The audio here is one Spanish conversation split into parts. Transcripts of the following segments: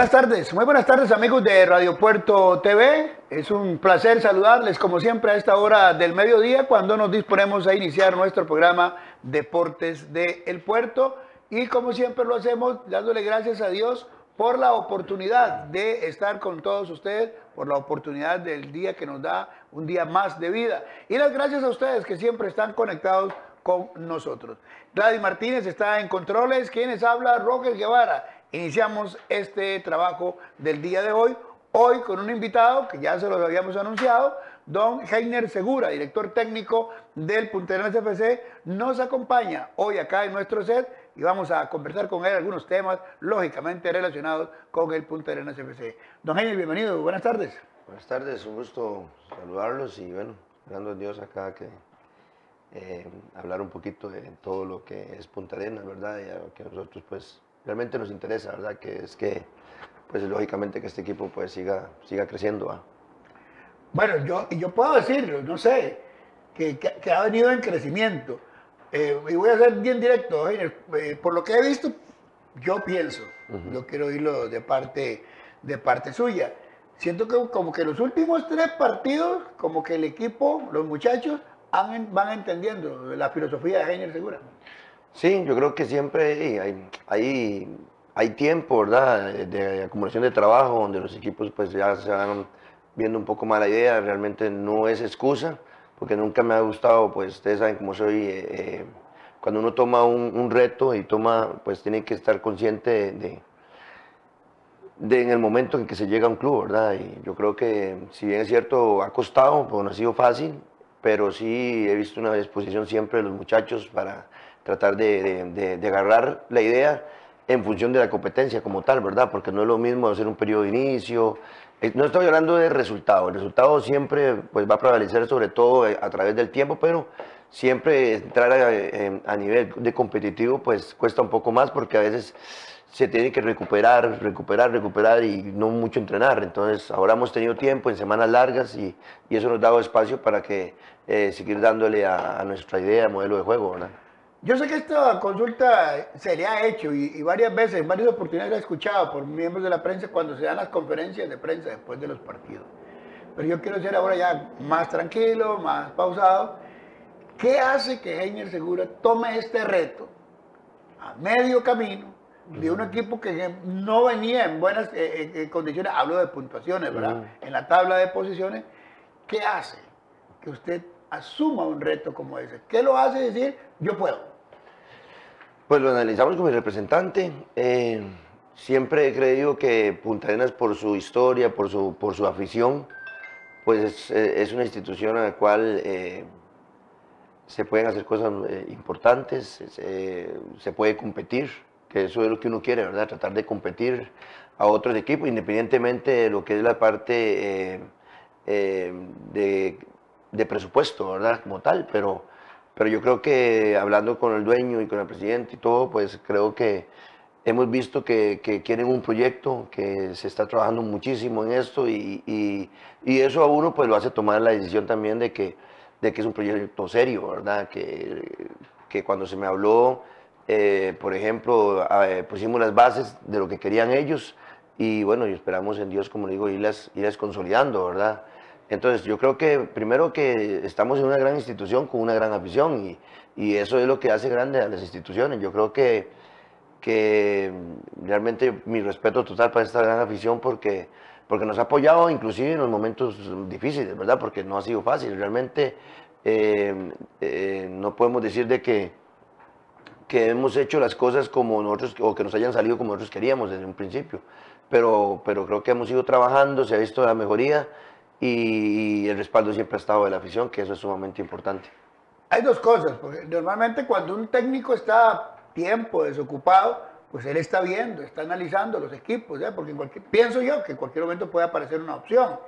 Buenas tardes, muy buenas tardes amigos de Radio Puerto TV. Es un placer saludarles como siempre a esta hora del mediodía cuando nos disponemos a iniciar nuestro programa Deportes de El Puerto y como siempre lo hacemos dándole gracias a Dios por la oportunidad de estar con todos ustedes, por la oportunidad del día que nos da un día más de vida. Y las gracias a ustedes que siempre están conectados con nosotros. Gladys Martínez está en controles, quienes habla Roger Guevara iniciamos este trabajo del día de hoy. Hoy con un invitado que ya se lo habíamos anunciado, don Heiner Segura, director técnico del Punterenas FC, nos acompaña hoy acá en nuestro set y vamos a conversar con él algunos temas lógicamente relacionados con el Punterenas FC. Don Heiner, bienvenido, buenas tardes. Buenas tardes, un gusto saludarlos y bueno, dando a Dios acá que eh, hablar un poquito de todo lo que es Punta Arenas, ¿verdad? Y que nosotros pues realmente nos interesa, ¿verdad? Que es que, pues lógicamente que este equipo pues siga, siga creciendo. Bueno, yo, yo puedo decirlo, no sé, que, que, ha venido en crecimiento. Eh, y voy a ser bien directo, eh, por lo que he visto, yo pienso, yo quiero oírlo de parte, de parte suya. Siento que como que los últimos tres partidos, como que el equipo, los muchachos, van entendiendo la filosofía de Heiner Segura. Sí, yo creo que siempre hay, hay, hay tiempo, ¿verdad? De, acumulación de trabajo, donde los equipos pues ya se van viendo un poco más la idea, realmente no es excusa, porque nunca me ha gustado, pues ustedes saben cómo soy, eh, eh, cuando uno toma un, reto y toma, pues tiene que estar consciente de, de, en el momento en que se llega a un club, ¿verdad? Y yo creo que si bien es cierto, ha costado, pues no ha sido fácil, pero sí he visto una disposición siempre de los muchachos para tratar de, agarrar la idea en función de la competencia como tal, ¿verdad? Porque no es lo mismo hacer un periodo de inicio. Eh, no estoy hablando de resultado, el resultado siempre pues, va a prevalecer sobre todo eh, a través del tiempo, pero siempre entrar a, nivel de competitivo pues cuesta un poco más porque a veces se tiene que recuperar, recuperar, recuperar y no mucho entrenar. Entonces ahora hemos tenido tiempo en semanas largas y, eso nos ha dado espacio para que eh, seguir dándole a, a nuestra idea, modelo de juego, ¿verdad? Yo sé que esta consulta se le ha hecho y, varias veces, en varias oportunidades la he escuchado por miembros de la prensa cuando se dan las conferencias de prensa después de los partidos. Pero yo quiero ser ahora ya más tranquilo, más pausado. ¿Qué hace que Heiner Segura tome este reto a medio camino de un equipo que no venía en buenas eh, eh, condiciones? Hablo de puntuaciones, ¿verdad? En la tabla de posiciones. ¿Qué hace que usted asuma un reto como ese? ¿Qué lo hace decir yo puedo? Pues lo analizamos con mi representante. Eh, siempre he creído que Punta Arenas, por su historia, por su, por su afición, pues es, una institución a la cual eh, se pueden hacer cosas eh, importantes, se puede competir, que eso es lo que uno quiere, ¿verdad? Tratar de competir a otros equipos, independientemente de lo que es la parte de, de, presupuesto, ¿verdad? Como tal, pero pero yo creo que hablando con el dueño y con el presidente y todo, pues creo que hemos visto que, quieren un proyecto, que se está trabajando muchísimo en esto y, y, eso a uno pues lo hace tomar la decisión también de que, de que es un proyecto serio, ¿verdad? Que, que cuando se me habló, eh, por ejemplo, pusimos las bases de lo que querían ellos y bueno, y esperamos en Dios, como digo, irlas, irlas consolidando, ¿verdad? Entonces, yo creo que primero que estamos en una gran institución con una gran afición y, y eso es lo que hace grande a las instituciones. Yo creo que, que realmente mi respeto total para esta gran afición porque, porque nos ha apoyado inclusive en los momentos difíciles, ¿verdad? Porque no ha sido fácil. Realmente eh, eh, no podemos decir de que, que hemos hecho las cosas como nosotros, o que nos hayan salido como nosotros queríamos desde un principio. Pero, pero creo que hemos ido trabajando, se ha visto la mejoría y el respaldo siempre ha estado de la afición, que eso es sumamente importante. Hay dos cosas, porque normalmente cuando un técnico está tiempo desocupado, pues él está viendo, está analizando los equipos, porque pienso yo que en cualquier momento puede aparecer una opción.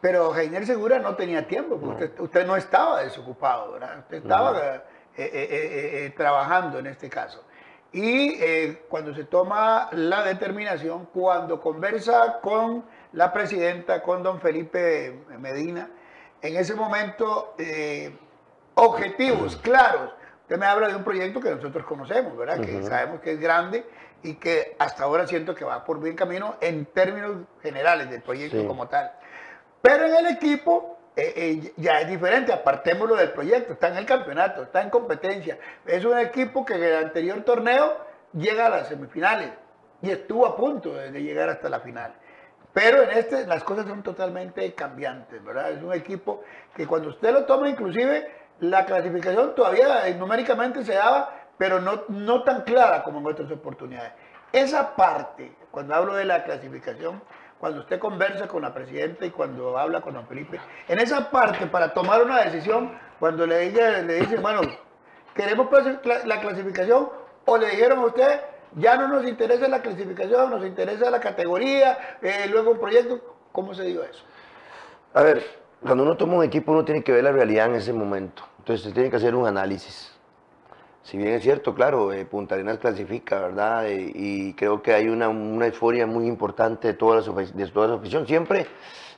Pero Heiner Segura no tenía tiempo, porque Usted, no estaba desocupado, ¿verdad? Usted estaba eh, eh, eh, trabajando en este caso. Y cuando se toma la determinación, cuando conversa con la presidenta con don Felipe Medina. En ese momento, eh, objetivos claros Usted me habla de un proyecto que nosotros conocemos, ¿verdad? Que sabemos que es grande y que hasta ahora siento que va por buen camino en términos generales del proyecto como tal. Pero en el equipo eh, eh, ya es diferente, apartémoslo del proyecto, está en el campeonato, está en competencia. Es un equipo que en el anterior torneo llega a las semifinales y estuvo a punto de, llegar hasta la final. Pero en este las cosas son totalmente cambiantes, ¿verdad? Es un equipo que cuando usted lo toma, inclusive la clasificación todavía eh, numéricamente se daba, pero no, no tan clara como en otras oportunidades. Esa parte, cuando hablo de la clasificación, cuando usted conversa con la presidenta y cuando habla con don Felipe, en esa parte para tomar una decisión, cuando le, diga, le dicen, bueno, queremos la clasificación, o le dijeron a usted, ya no nos interesa la clasificación, nos interesa la categoría, eh, luego un proyecto, ¿cómo se dio eso? A ver, cuando uno toma un equipo uno tiene que ver la realidad en ese momento, entonces se tiene que hacer un análisis. Si bien es cierto, claro, eh, Punta Arenas clasifica, ¿verdad? Eh, y creo que hay una, una euforia muy importante de toda, la, de toda la afición. Siempre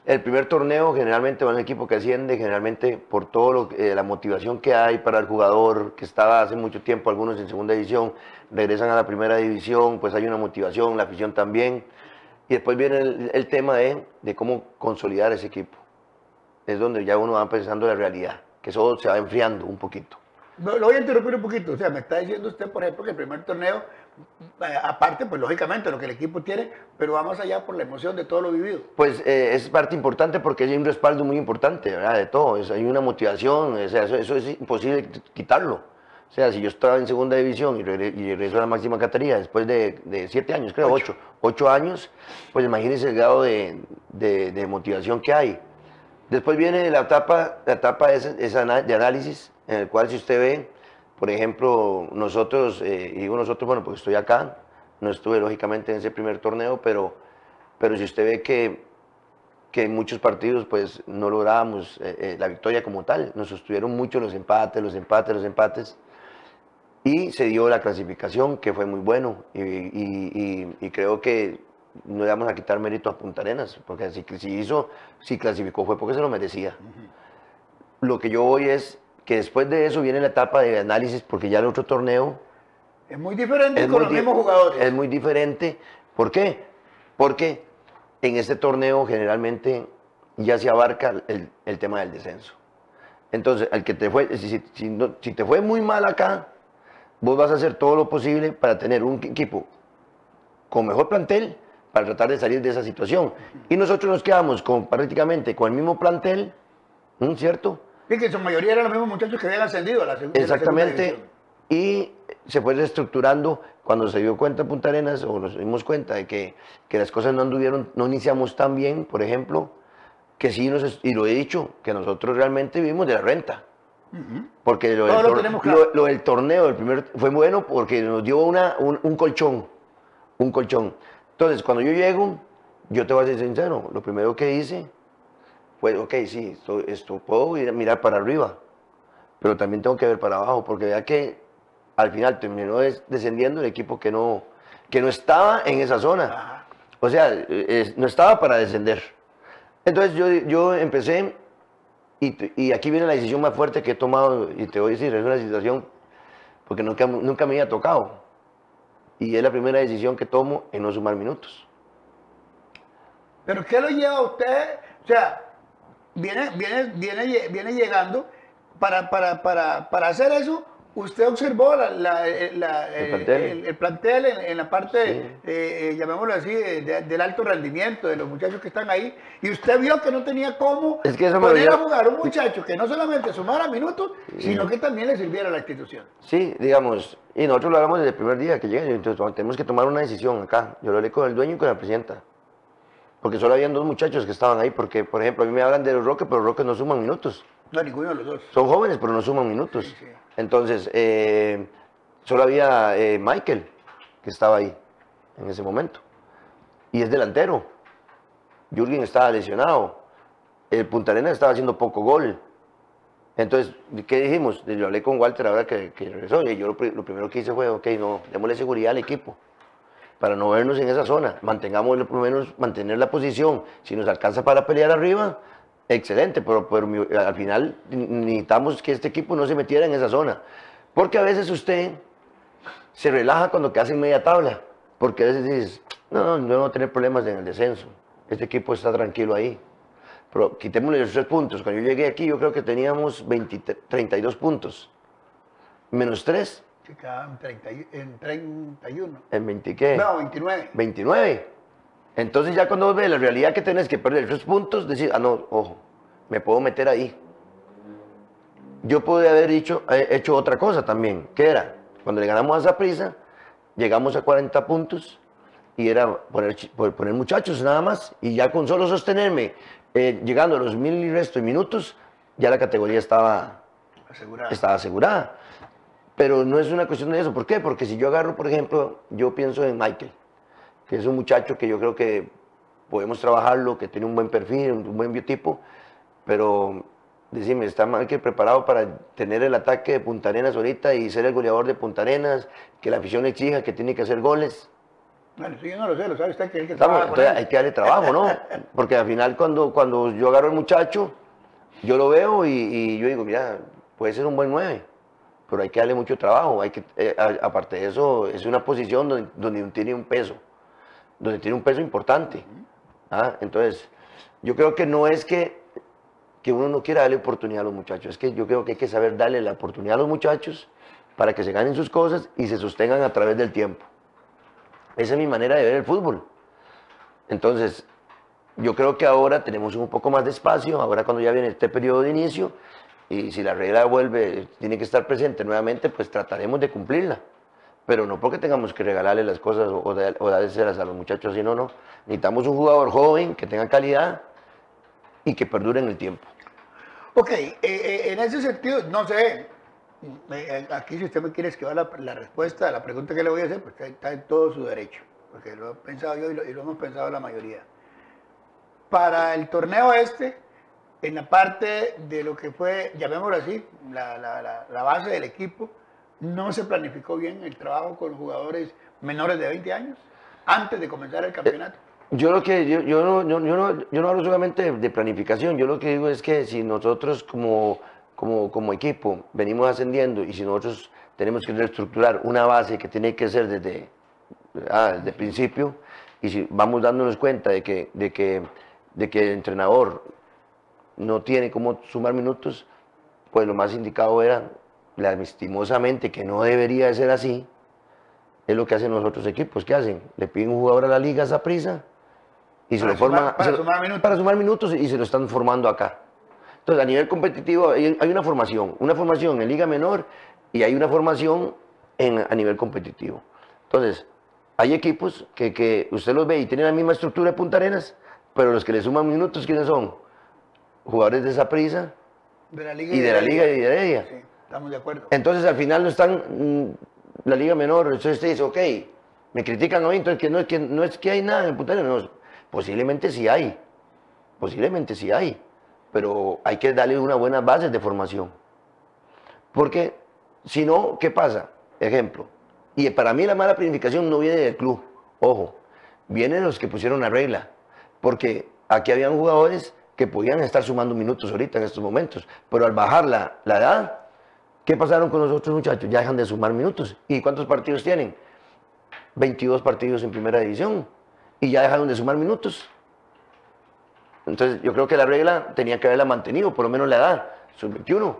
el primer torneo generalmente va un equipo que asciende, generalmente por todo eh, la motivación que hay para el jugador que estaba hace mucho tiempo, algunos en segunda división, regresan a la primera división, pues hay una motivación, la afición también. Y después viene el, tema de, de, cómo consolidar ese equipo. Es donde ya uno va pensando la realidad, que eso se va enfriando un poquito. Lo, voy a interrumpir un poquito. O sea, me está diciendo usted, por ejemplo, que el primer torneo, eh, aparte, pues lógicamente lo que el equipo tiene, pero vamos allá por la emoción de todo lo vivido. Pues eh, es parte importante porque hay un respaldo muy importante, ¿verdad? De todo. hay una motivación, o sea, eso, es imposible quitarlo. O sea, si yo estaba en segunda división y, regreso a la máxima categoría después de, siete años, creo, ocho. ocho, años, pues imagínense el grado de, de, motivación que hay. Después viene la etapa, la etapa de análisis en el cual si usted ve, por ejemplo, nosotros, eh, y digo nosotros, bueno, porque estoy acá, no estuve lógicamente en ese primer torneo, pero, pero si usted ve que, que en muchos partidos pues no lográbamos eh, eh, la victoria como tal, nos sostuvieron mucho los empates, los empates, los empates, y se dio la clasificación, que fue muy bueno, y, creo que no le vamos a quitar mérito a Punta Arenas, porque si, si hizo, si clasificó fue porque se lo merecía. Lo que yo voy es que después de eso viene la etapa de análisis, porque ya el otro torneo... Es muy diferente con los mismos jugadores. Es muy diferente. ¿Por qué? Porque en este torneo generalmente ya se abarca el, tema del descenso. Entonces, al que te fue, si, si, te fue muy mal acá, vos vas a hacer todo lo posible para tener un equipo con mejor plantel para tratar de salir de esa situación. Y nosotros nos quedamos con, prácticamente con el mismo plantel, ¿cierto? Y que su mayoría eran los mismos muchachos que habían ascendido a la segunda Exactamente. y se fue reestructurando cuando se dio cuenta Punta Arenas, o nos dimos cuenta de que, que las cosas no anduvieron, no iniciamos tan bien, por ejemplo, que sí nos, y lo he dicho, que nosotros realmente vivimos de la renta. Porque lo del, torneo, el primer, fue bueno porque nos dio una, un, un, colchón, un colchón. Entonces, cuando yo llego, yo te voy a ser sincero, lo primero que hice pues ok, sí, esto, esto puedo ir a mirar para arriba, pero también tengo que ver para abajo, porque vea que al final terminó descendiendo el equipo que no, que no estaba en esa zona. O sea, no estaba para descender. Entonces yo, yo empecé, y, y, aquí viene la decisión más fuerte que he tomado, y te voy a decir, es una situación, porque nunca, nunca me había tocado. Y es la primera decisión que tomo en no sumar minutos. ¿Pero qué lo lleva a usted? O sea, viene, viene, viene, viene llegando. Para, para, para, para hacer eso, usted observó la, el, plantel, en, la parte, eh, eh, llamémoslo así, del alto rendimiento, de los muchachos que están ahí, y usted vio que no tenía cómo es que poner a jugar un muchacho que no solamente sumara minutos, sino que también le sirviera a la institución. Sí, digamos, y nosotros lo hablamos desde el primer día que llegué, entonces tenemos que tomar una decisión acá. Yo lo hablé con el dueño y con la presidenta porque solo habían dos muchachos que estaban ahí, porque, por ejemplo, a mí me hablan de los Roques, pero los Roques no suman minutos. No, ninguno de los dos. Son jóvenes, pero no suman minutos. Entonces, eh, solo había eh, Michael, que estaba ahí en ese momento. Y es delantero. Jürgen estaba lesionado. El Punta Arenas estaba haciendo poco gol. Entonces, ¿qué dijimos? Yo hablé con Walter ahora que, regresó. Y yo lo, lo, primero que hice fue, ok, no, démosle seguridad al equipo para no vernos en esa zona. Mantengamos por lo menos mantener la posición. Si nos alcanza para pelear arriba, excelente, pero, al final necesitamos que este equipo no se metiera en esa zona. Porque a veces usted se relaja cuando queda en media tabla. Porque a veces dices, no, no, no vamos a tener problemas en el descenso. Este equipo está tranquilo ahí. Pero quitémosle los tres puntos. Cuando yo llegué aquí, yo creo que teníamos 32 puntos. Menos tres. Se quedaban en 31. ¿En 20 qué? No, 29. 29. Entonces ya cuando ves la realidad que tenés que perder tres puntos, decir, ah, no, ojo, me puedo meter ahí. Yo pude haber dicho, eh, hecho otra cosa también, que era, cuando le ganamos a esa prisa, llegamos a 40 puntos y era poner, poner muchachos nada más, y ya con solo sostenerme, eh, llegando a los mil y resto de minutos, ya la categoría estaba asegurada. estaba asegurada. Pero no es una cuestión de eso. ¿Por qué? Porque si yo agarro, por ejemplo, yo pienso en Michael, que es un muchacho que yo creo que podemos trabajarlo, que tiene un buen perfil, un buen biotipo, pero decime, ¿está Michael preparado para tener el ataque de Punta Arenas ahorita y ser el goleador de Punta Arenas, que la afición exija que tiene que hacer goles? Bueno, sí, yo no lo sé, lo sabe usted que hay que entonces hay que darle trabajo, ¿no? Porque al final cuando, cuando yo agarro al muchacho, yo lo veo y, yo digo, mira, puede ser un buen 9, pero hay que darle mucho trabajo. Hay que, eh, aparte de eso, es una posición donde, donde tiene un peso, donde tiene un peso importante. ¿ah? Entonces, yo creo que no es que, que uno no quiera darle oportunidad a los muchachos, es que yo creo que hay que saber darle la oportunidad a los muchachos para que se ganen sus cosas y se sostengan a través del tiempo. Esa es mi manera de ver el fútbol. Entonces, yo creo que ahora tenemos un poco más de espacio, ahora cuando ya viene este periodo de inicio, y si la regla vuelve, tiene que estar presente nuevamente, pues trataremos de cumplirla. Pero no porque tengamos que regalarle las cosas o, o, dárselas a los muchachos, sino no. Necesitamos un jugador joven que tenga calidad y que perdure en el tiempo. Ok, eh, eh, en ese sentido, no sé, eh, aquí si usted me quiere esquivar la, la, respuesta a la pregunta que le voy a hacer, pues está en todo su derecho, porque lo he pensado yo y lo, hemos pensado la mayoría. Para el torneo este, en la parte de lo que fue, llamémoslo así, la, la, la, base del equipo, no se planificó bien el trabajo con jugadores menores de 20 años antes de comenzar el campeonato. Yo lo que yo, yo, no, yo, no, yo no hablo solamente de planificación, yo lo que digo es que si nosotros como como, como equipo venimos ascendiendo y si nosotros tenemos que reestructurar una base que tiene que ser desde, ah, desde el principio, y si vamos dándonos cuenta de que, de, que, de que el entrenador no tiene cómo sumar minutos, pues lo más indicado era, lastimosamente, que no debería de ser así, es lo que hacen los otros equipos. ¿Qué hacen? Le piden un jugador a la liga a esa prisa y se lo forman para, sumar minutos. para sumar minutos y se lo están formando acá. Entonces, a nivel competitivo hay, una formación, una formación en liga menor y hay una formación en, a nivel competitivo. Entonces, hay equipos que, que, usted los ve y tienen la misma estructura de Punta Arenas, pero los que le suman minutos, ¿quiénes son? Jugadores de esa prisa de la liga y, de, la Liga y de ella. Sí, estamos de acuerdo. Entonces, al final no están mm, la Liga Menor, entonces usted dice, ok, me critican mí, entonces que no es que, no es que hay nada en Arenas, no, posiblemente sí hay, posiblemente sí hay pero hay que darle una buena base de formación. Porque si no, ¿qué pasa? Ejemplo, y para mí la mala planificación no viene del club, ojo, viene de los que pusieron la regla, porque aquí habían jugadores que podían estar sumando minutos ahorita en estos momentos, pero al bajar la, la edad, ¿qué pasaron con los otros muchachos? Ya dejan de sumar minutos. ¿Y cuántos partidos tienen? 22 partidos en primera división y ya dejaron de sumar minutos. Entonces, yo creo que la regla tenía que haberla mantenido, por lo menos la edad, sub-21.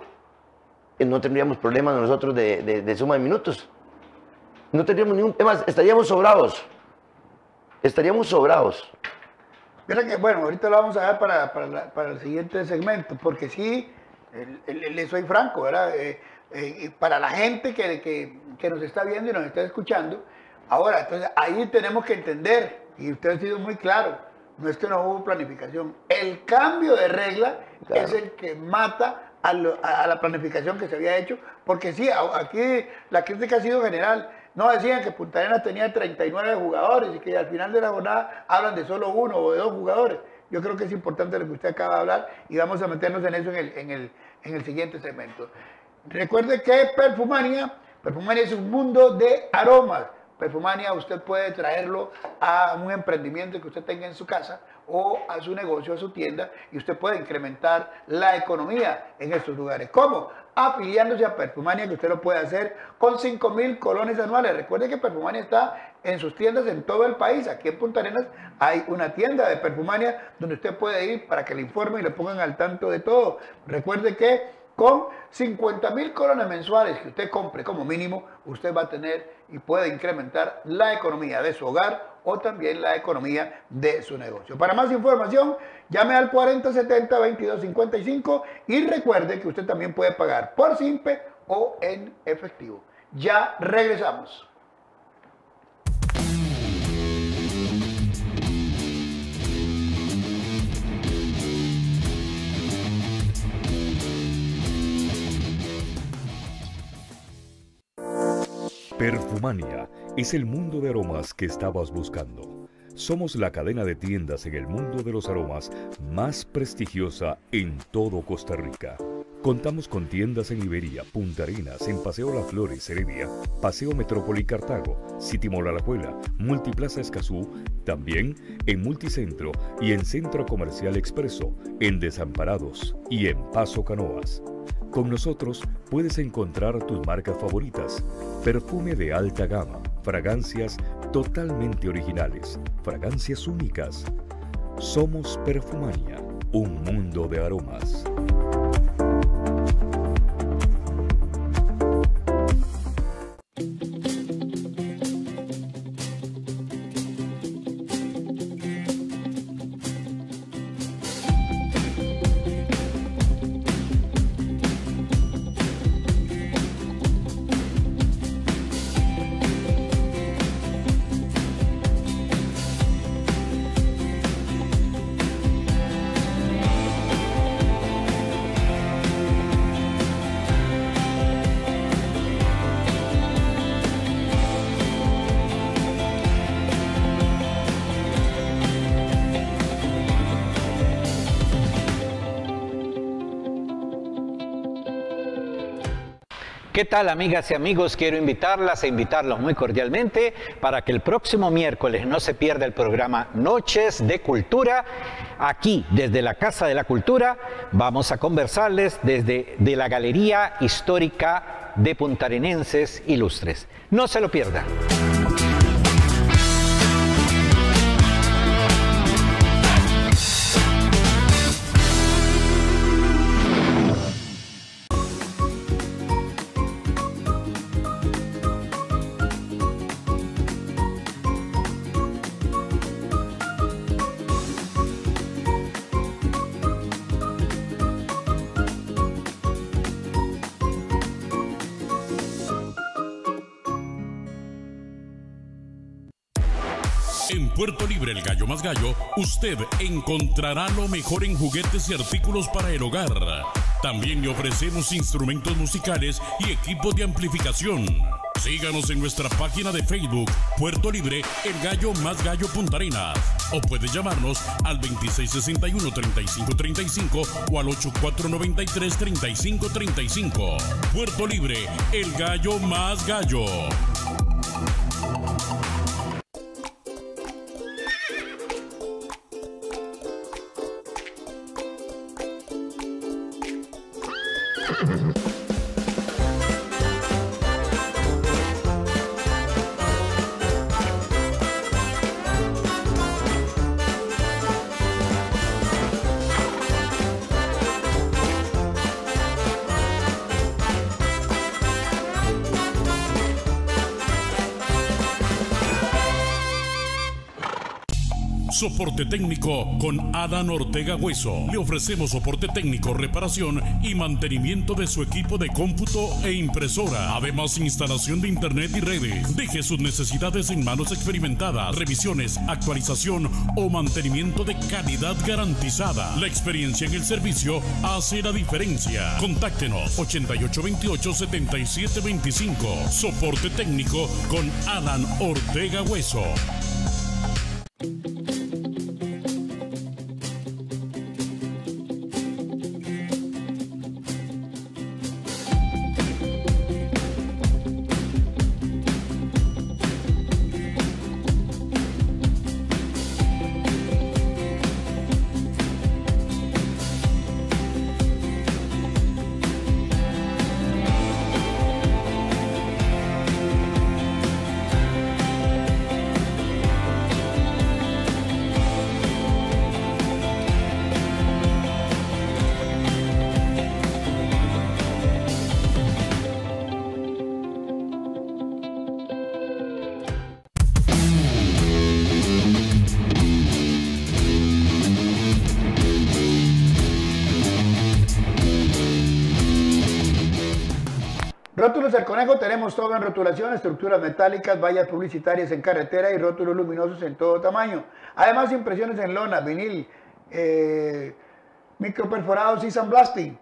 No tendríamos problemas nosotros de, suma de minutos. No tendríamos ningún. Es estaríamos sobrados. Estaríamos sobrados. Bueno, ahorita lo vamos a dar para, para, el siguiente segmento, porque sí, le soy franco, ¿verdad? Eh, eh, para la gente que, que, que, nos está viendo y nos está escuchando, ahora, entonces ahí tenemos que entender, y usted ha sido muy claro, no es que no hubo planificación. El cambio de regla es el que mata a, la planificación que se había hecho, porque sí, aquí la crítica ha sido general. No decían que Punta Arenas tenía 39 jugadores y que al final de la jornada hablan de solo uno o de dos jugadores. Yo creo que es importante lo que usted acaba de hablar y vamos a meternos en eso en el, en el, en el siguiente segmento. Recuerde que Perfumania, Perfumania es un mundo de aromas Perfumania usted puede traerlo a un emprendimiento que usted tenga en su casa o a su negocio, a su tienda, y usted puede incrementar la economía en estos lugares. ¿Cómo? Afiliándose a Perfumania, que usted lo puede hacer con 5 mil colones anuales. Recuerde que Perfumania está en sus tiendas en todo el país. Aquí en Punta Arenas hay una tienda de Perfumania donde usted puede ir para que le informen y le pongan al tanto de todo. Recuerde que con 50 mil colones mensuales que usted compre como mínimo, usted va a tener y puede incrementar la economía de su hogar o también la economía de su negocio. Para más información, llame al 4070-2255 y recuerde que usted también puede pagar por SIMPE o en efectivo. Ya regresamos. Perfumania es el mundo de aromas que estabas buscando. Somos la cadena de tiendas en el mundo de los aromas más prestigiosa en todo Costa Rica. Contamos con tiendas en Iberia, Punta Arenas, en Paseo La Flores, Heredia, Paseo Metrópoli Cartago, City Mall Alajuela, Multiplaza Escazú, también en Multicentro y en Centro Comercial Expreso, en Desamparados y en Paso Canoas. Con nosotros puedes encontrar tus marcas favoritas, perfume de alta gama, fragancias totalmente originales, fragancias únicas. Somos Perfumania, un mundo de aromas. Tal amigas y amigos? Quiero invitarlas e invitarlos muy cordialmente para que el próximo miércoles no se pierda el programa Noches de Cultura. Aquí, desde la Casa de la Cultura, vamos a conversarles desde de la Galería Histórica de Puntarenenses Ilustres. No se lo pierdan. Usted encontrará lo mejor en juguetes y artículos para el hogar. También le ofrecemos instrumentos musicales y equipos de amplificación. Síganos en nuestra página de Facebook, Puerto Libre, el gallo más gallo Punta Arenas. O puede llamarnos al 2661-3535 o al 8493-3535. Puerto Libre, el gallo más gallo. Técnico con Adán Ortega Hueso. Le ofrecemos soporte técnico, reparación y mantenimiento de su equipo de cómputo e impresora. Además, instalación de internet y redes. Deje sus necesidades en manos experimentadas. Revisiones, actualización o mantenimiento de calidad garantizada. La experiencia en el servicio hace la diferencia. Contáctenos 8828-7725. Soporte técnico con Adán Ortega Hueso. Rótulos del Conejo tenemos todo en rotulación, estructuras metálicas, vallas publicitarias en carretera y rótulos luminosos en todo tamaño. Además, impresiones en lona, vinil, eh, microperforados y sandblasting.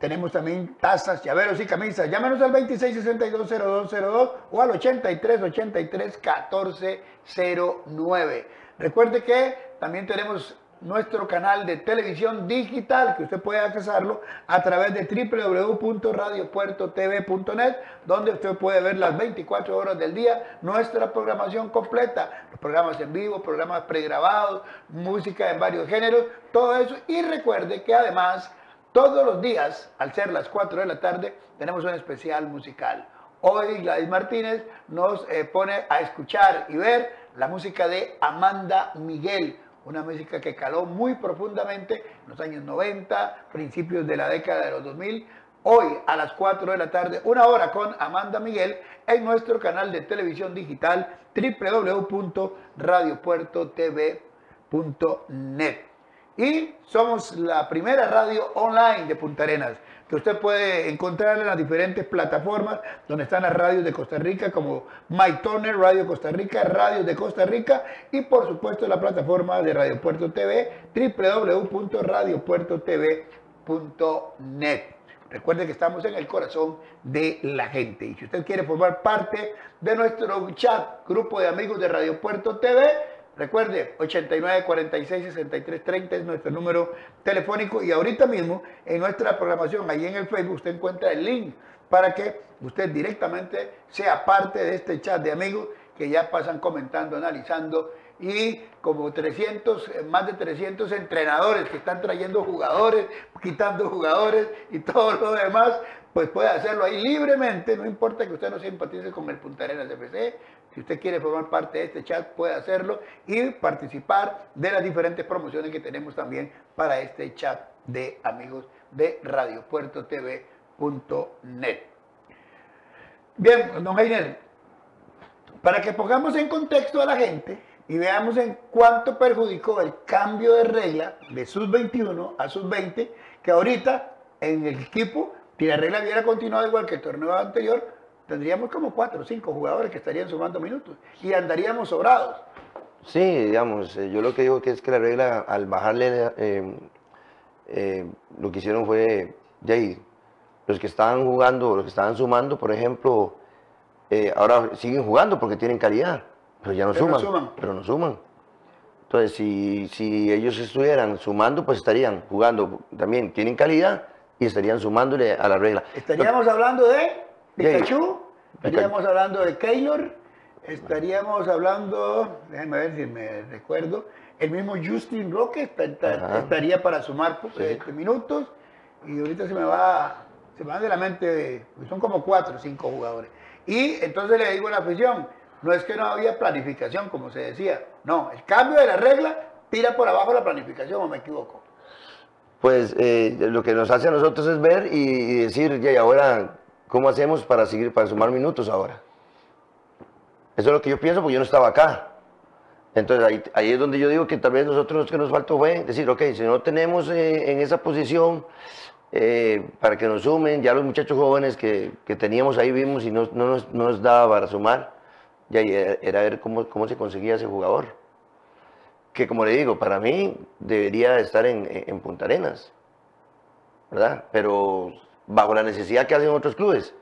Tenemos también tazas, llaveros y camisas. Llámenos al 26620202 o al 8383-1409. Recuerde que también tenemos nuestro canal de televisión digital, que usted puede accesarlo a través de www.radiopuertotv.net, donde usted puede ver las 24 horas del día nuestra programación completa, los programas en vivo, programas pregrabados, música en varios géneros, todo eso. Y recuerde que además, todos los días, al ser las 4 de la tarde, tenemos un especial musical. Hoy Gladys Martínez nos eh, pone a escuchar y ver la música de Amanda Miguel, una música que caló muy profundamente en los años 90, principios de la década de los 2000. Hoy a las 4 de la tarde, una hora con Amanda Miguel en nuestro canal de televisión digital www.radiopuertotv.net. Y somos la primera radio online de Punta Arenas que usted puede encontrar en las diferentes plataformas donde están las radios de Costa Rica como MyToner, Radio Costa Rica, Radios de Costa Rica y por supuesto la plataforma de Radio Puerto TV, www.radiopuertotv.net. Recuerde que estamos en el corazón de la gente. Y si usted quiere formar parte de nuestro chat, grupo de amigos de Radio Puerto TV, Recuerde, 89 46 63 30 es nuestro número telefónico y ahorita mismo en nuestra programación, ahí en el Facebook, usted encuentra el link para que usted directamente sea parte de este chat de amigos que ya pasan comentando, analizando y como 300, eh, más de 300 entrenadores que están trayendo jugadores, quitando jugadores y todo lo demás, pues puede hacerlo ahí libremente, no importa que usted no simpatice con el Punta Arenas FC, si usted quiere formar parte de este chat, puede hacerlo y participar de las diferentes promociones que tenemos también para este chat de amigos de radiopuertotv.net. Bien, don Heiner, para que pongamos en contexto a la gente y veamos en cuánto perjudicó el cambio de regla de sus 21 a sus 20, que ahorita en el equipo, si la regla hubiera continuado igual que el torneo anterior, tendríamos como cuatro o cinco jugadores que estarían sumando minutos y andaríamos sobrados. Sí, digamos, eh, yo lo que digo que es que la regla al bajarle eh, eh, lo que hicieron fue, ya ahí, los que estaban jugando, los que estaban sumando, por ejemplo, ahora siguen jugando porque tienen calidad, pero ya no, suman, pero no suman. Entonces, si, si ellos estuvieran sumando, pues estarían jugando también, tienen calidad y estarían sumándole a la regla. Estaríamos hablando de Pikachu, estaríamos hablando de Keylor, estaríamos hablando, déjenme ver si me recuerdo, el mismo Justin Roque estaría para sumar este, minutos y ahorita se me va, se me va de la mente, son como cuatro o cinco jugadores. Y entonces le digo a la afición, no es que no había planificación, como se decía, no, el cambio de la regla tira por abajo la planificación, o me equivoco. Pues eh, lo que nos hace a nosotros es ver y, y decir, ya, y ahora ¿Cómo hacemos para seguir, para sumar minutos ahora? Eso es lo que yo pienso porque yo no estaba acá. Entonces ahí, es donde yo digo que tal vez nosotros lo que nos faltó fue decir, ok, si no tenemos eh, en esa posición eh, para que nos sumen, ya los muchachos jóvenes que, teníamos ahí vimos y no, nos, daba para sumar, ya era ver cómo, cómo se conseguía ese jugador. Que como le digo, para mí debería estar en, en Punta Arenas, ¿verdad? Pero bajo la necesidad que hacen otros clubes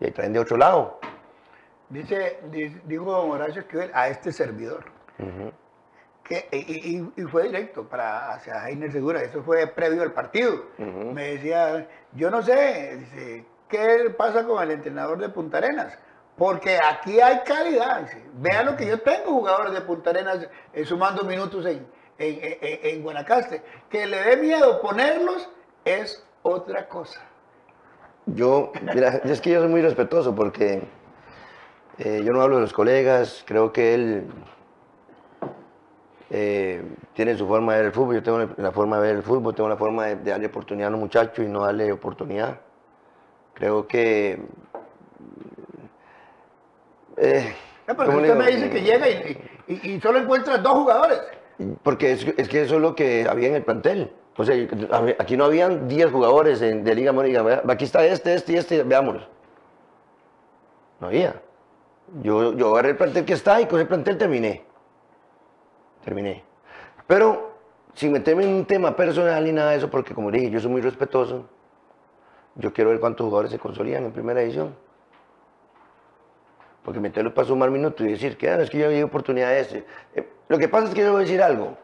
y traen de otro lado. Dice, dijo don Horacio Esquivel a este servidor. que, y, fue directo para hacia Heiner Segura, eso fue previo al partido. Me decía, yo no sé, dice, ¿qué pasa con el entrenador de Punta Arenas? Porque aquí hay calidad. Dice, Vea lo que yo tengo, jugadores de Punta Arenas eh, sumando minutos en, en, en Guanacaste. Que le dé miedo ponerlos es otra cosa. Yo, mira, es que yo soy muy respetuoso porque eh, yo no hablo de los colegas, creo que él eh, tiene su forma de ver el fútbol, yo tengo la forma de ver el fútbol, tengo la forma de, darle oportunidad a un muchacho y no darle oportunidad. Creo que... Eh, pero usted me dice que llega y, solo encuentra dos jugadores. Porque es, es que eso es lo que había en el plantel. O sea, aquí no habían 10 jugadores de Liga Mónica. Aquí está este, este y este, veámoslo. No había. Yo, yo agarré el plantel que está y con el plantel terminé. Terminé. Pero sin meterme en un tema personal ni nada de eso, porque como dije, yo soy muy respetuoso. Yo quiero ver cuántos jugadores se consolidan en primera edición. Porque meterlos para sumar minutos y decir que es que yo había oportunidades. Eh, lo que pasa es que yo voy a decir algo.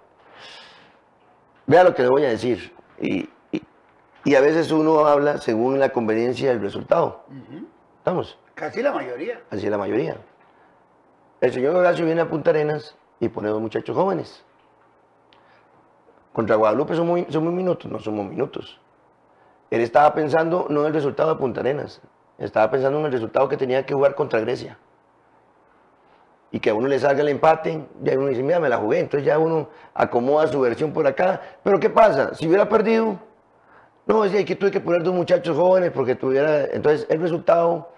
Vea lo que le voy a decir. Y, y- y a veces uno habla según la conveniencia del resultado. ¿Estamos? Casi la mayoría. Así es la mayoría. El señor Horacio viene a Punta Arenas y pone dos muchachos jóvenes. Contra Guadalupe somos, somos minutos, no somos minutos. Él estaba pensando no en el resultado de Punta Arenas, estaba pensando en el resultado que tenía que jugar contra Grecia. Y que a uno le salga el empate, ya uno dice, mira, me la jugué, entonces ya uno acomoda su versión por acá. Pero ¿qué pasa? Si hubiera perdido, no, decía que tuve que poner dos muchachos jóvenes porque tuviera, entonces el resultado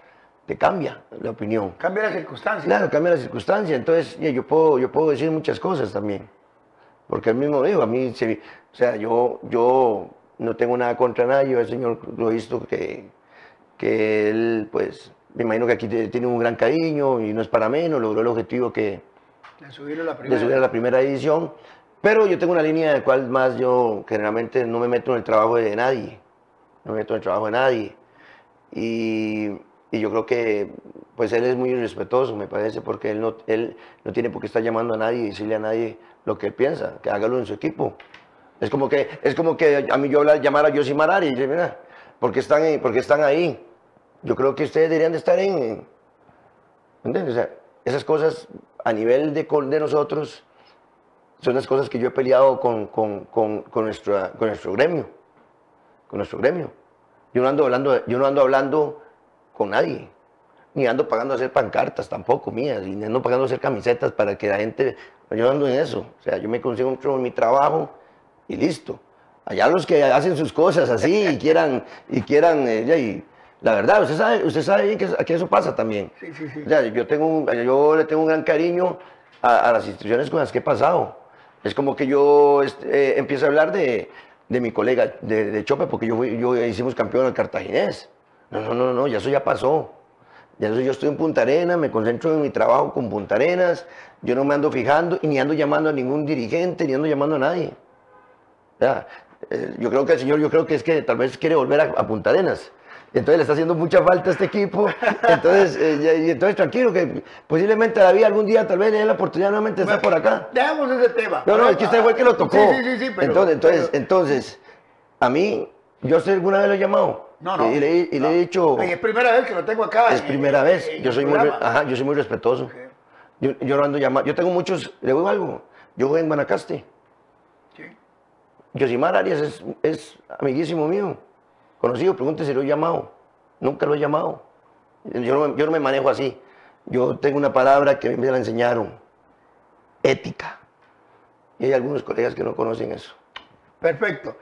te cambia la opinión. Cambia las circunstancias. Claro, cambia la circunstancia. Entonces, ya, yo puedo, yo puedo decir muchas cosas también. Porque él mismo dijo, a mí, se- o sea, yo, yo no tengo nada contra nadie. Al señor lo he visto que, que él, pues, me imagino que aquí tiene un gran cariño y no es para menos, logró el objetivo que, De subirlo a la de primera. subir a la primera edición. Pero yo tengo una línea de cual más yo generalmente no me meto en el trabajo de nadie. No me meto en el trabajo de nadie. Y, y yo creo que pues él es muy irrespetuoso, me parece, porque él no, él no tiene por qué estar llamando a nadie y decirle a nadie lo que él piensa, que hágalo en su equipo. Es como que, es como que a mí yo hablar, llamar a Josi Marari y decir, mira, ¿por qué están, ahí? ¿por qué están ahí? Yo creo que ustedes deberían de estar en, ¿Me entiendes? O sea, esas cosas a nivel de, de nosotros son las cosas que yo he peleado con, con, con, con con nuestro gremio. Con nuestro gremio. Yo no, ando hablando, yo no ando hablando con nadie. Ni ando pagando a hacer pancartas tampoco mías. Ni ando pagando a hacer camisetas para que la gente... Yo ando en eso. O sea, yo me en mi trabajo y listo. Allá los que hacen sus cosas así y quieran... Y quieran eh, y la verdad, usted sabe, usted sabe bien que, que eso pasa también. Sí, sí, sí. O sea, yo, tengo un- yo le tengo un gran cariño a, a las instituciones con las que he pasado. Es como que yo este, eh, empiezo a hablar de, de mi colega de, de Chope, porque yo, fui- yo hicimos campeón al cartaginés. No, no, no, no, ya eso ya pasó. Ya eso yo estoy en Punta Arenas, me concentro en mi trabajo con Punta Arenas, yo no me ando fijando y ni ando llamando a ningún dirigente, ni ando llamando a nadie. Ya, eh, yo creo que el señor, yo creo que es que tal vez quiere volver a, a Punta Arenas. Entonces le está haciendo mucha falta a este equipo. Entonces, eh, y entonces tranquilo, que posiblemente David algún día tal vez le dé la oportunidad nuevamente de estar por acá. Dejamos ese tema. No, no, es que usted fue el que lo tocó. Sí, sí, sí, sí, pero... entonces, entonces, pero- entonces, a mí, yo sé alguna vez lo he llamado. no, no. Y, le, y le no. he dicho, es primera vez que lo tengo acá. es primera vez. Yo soy, muy, ajá, yo soy muy respetuoso. Yo, yo no ando llamando. Yo tengo muchos, le digo algo. Yo jugué en Guanacaste. Sí. Yosimar Arias es, es amiguísimo mío. Conocido, pregúntese si lo he llamado. Nunca lo he llamado. Yo no, me- yo no me manejo así. Yo tengo una palabra que me la enseñaron. Ética. Y hay algunos colegas que no conocen eso. Perfecto.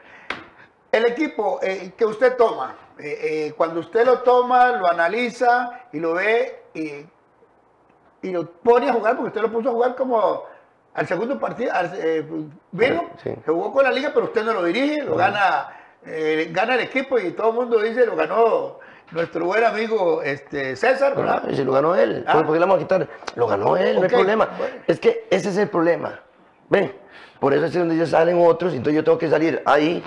El equipo eh, que usted toma, eh, eh, cuando usted lo toma, lo analiza y lo ve y, y lo pone a jugar, porque usted lo puso a jugar como al segundo partido, al, vino, Sí. jugó con la liga, pero usted no lo dirige, lo gana, eh, gana el equipo y todo el mundo dice lo ganó nuestro buen amigo este, César, ¿verdad? Y si lo ganó él, Ah. ¿por qué le vamos a quitar? Lo ganó él, no hay problema. bueno. Es que ese es el problema. Ven, por eso es donde ya salen otros, entonces yo tengo que salir ahí,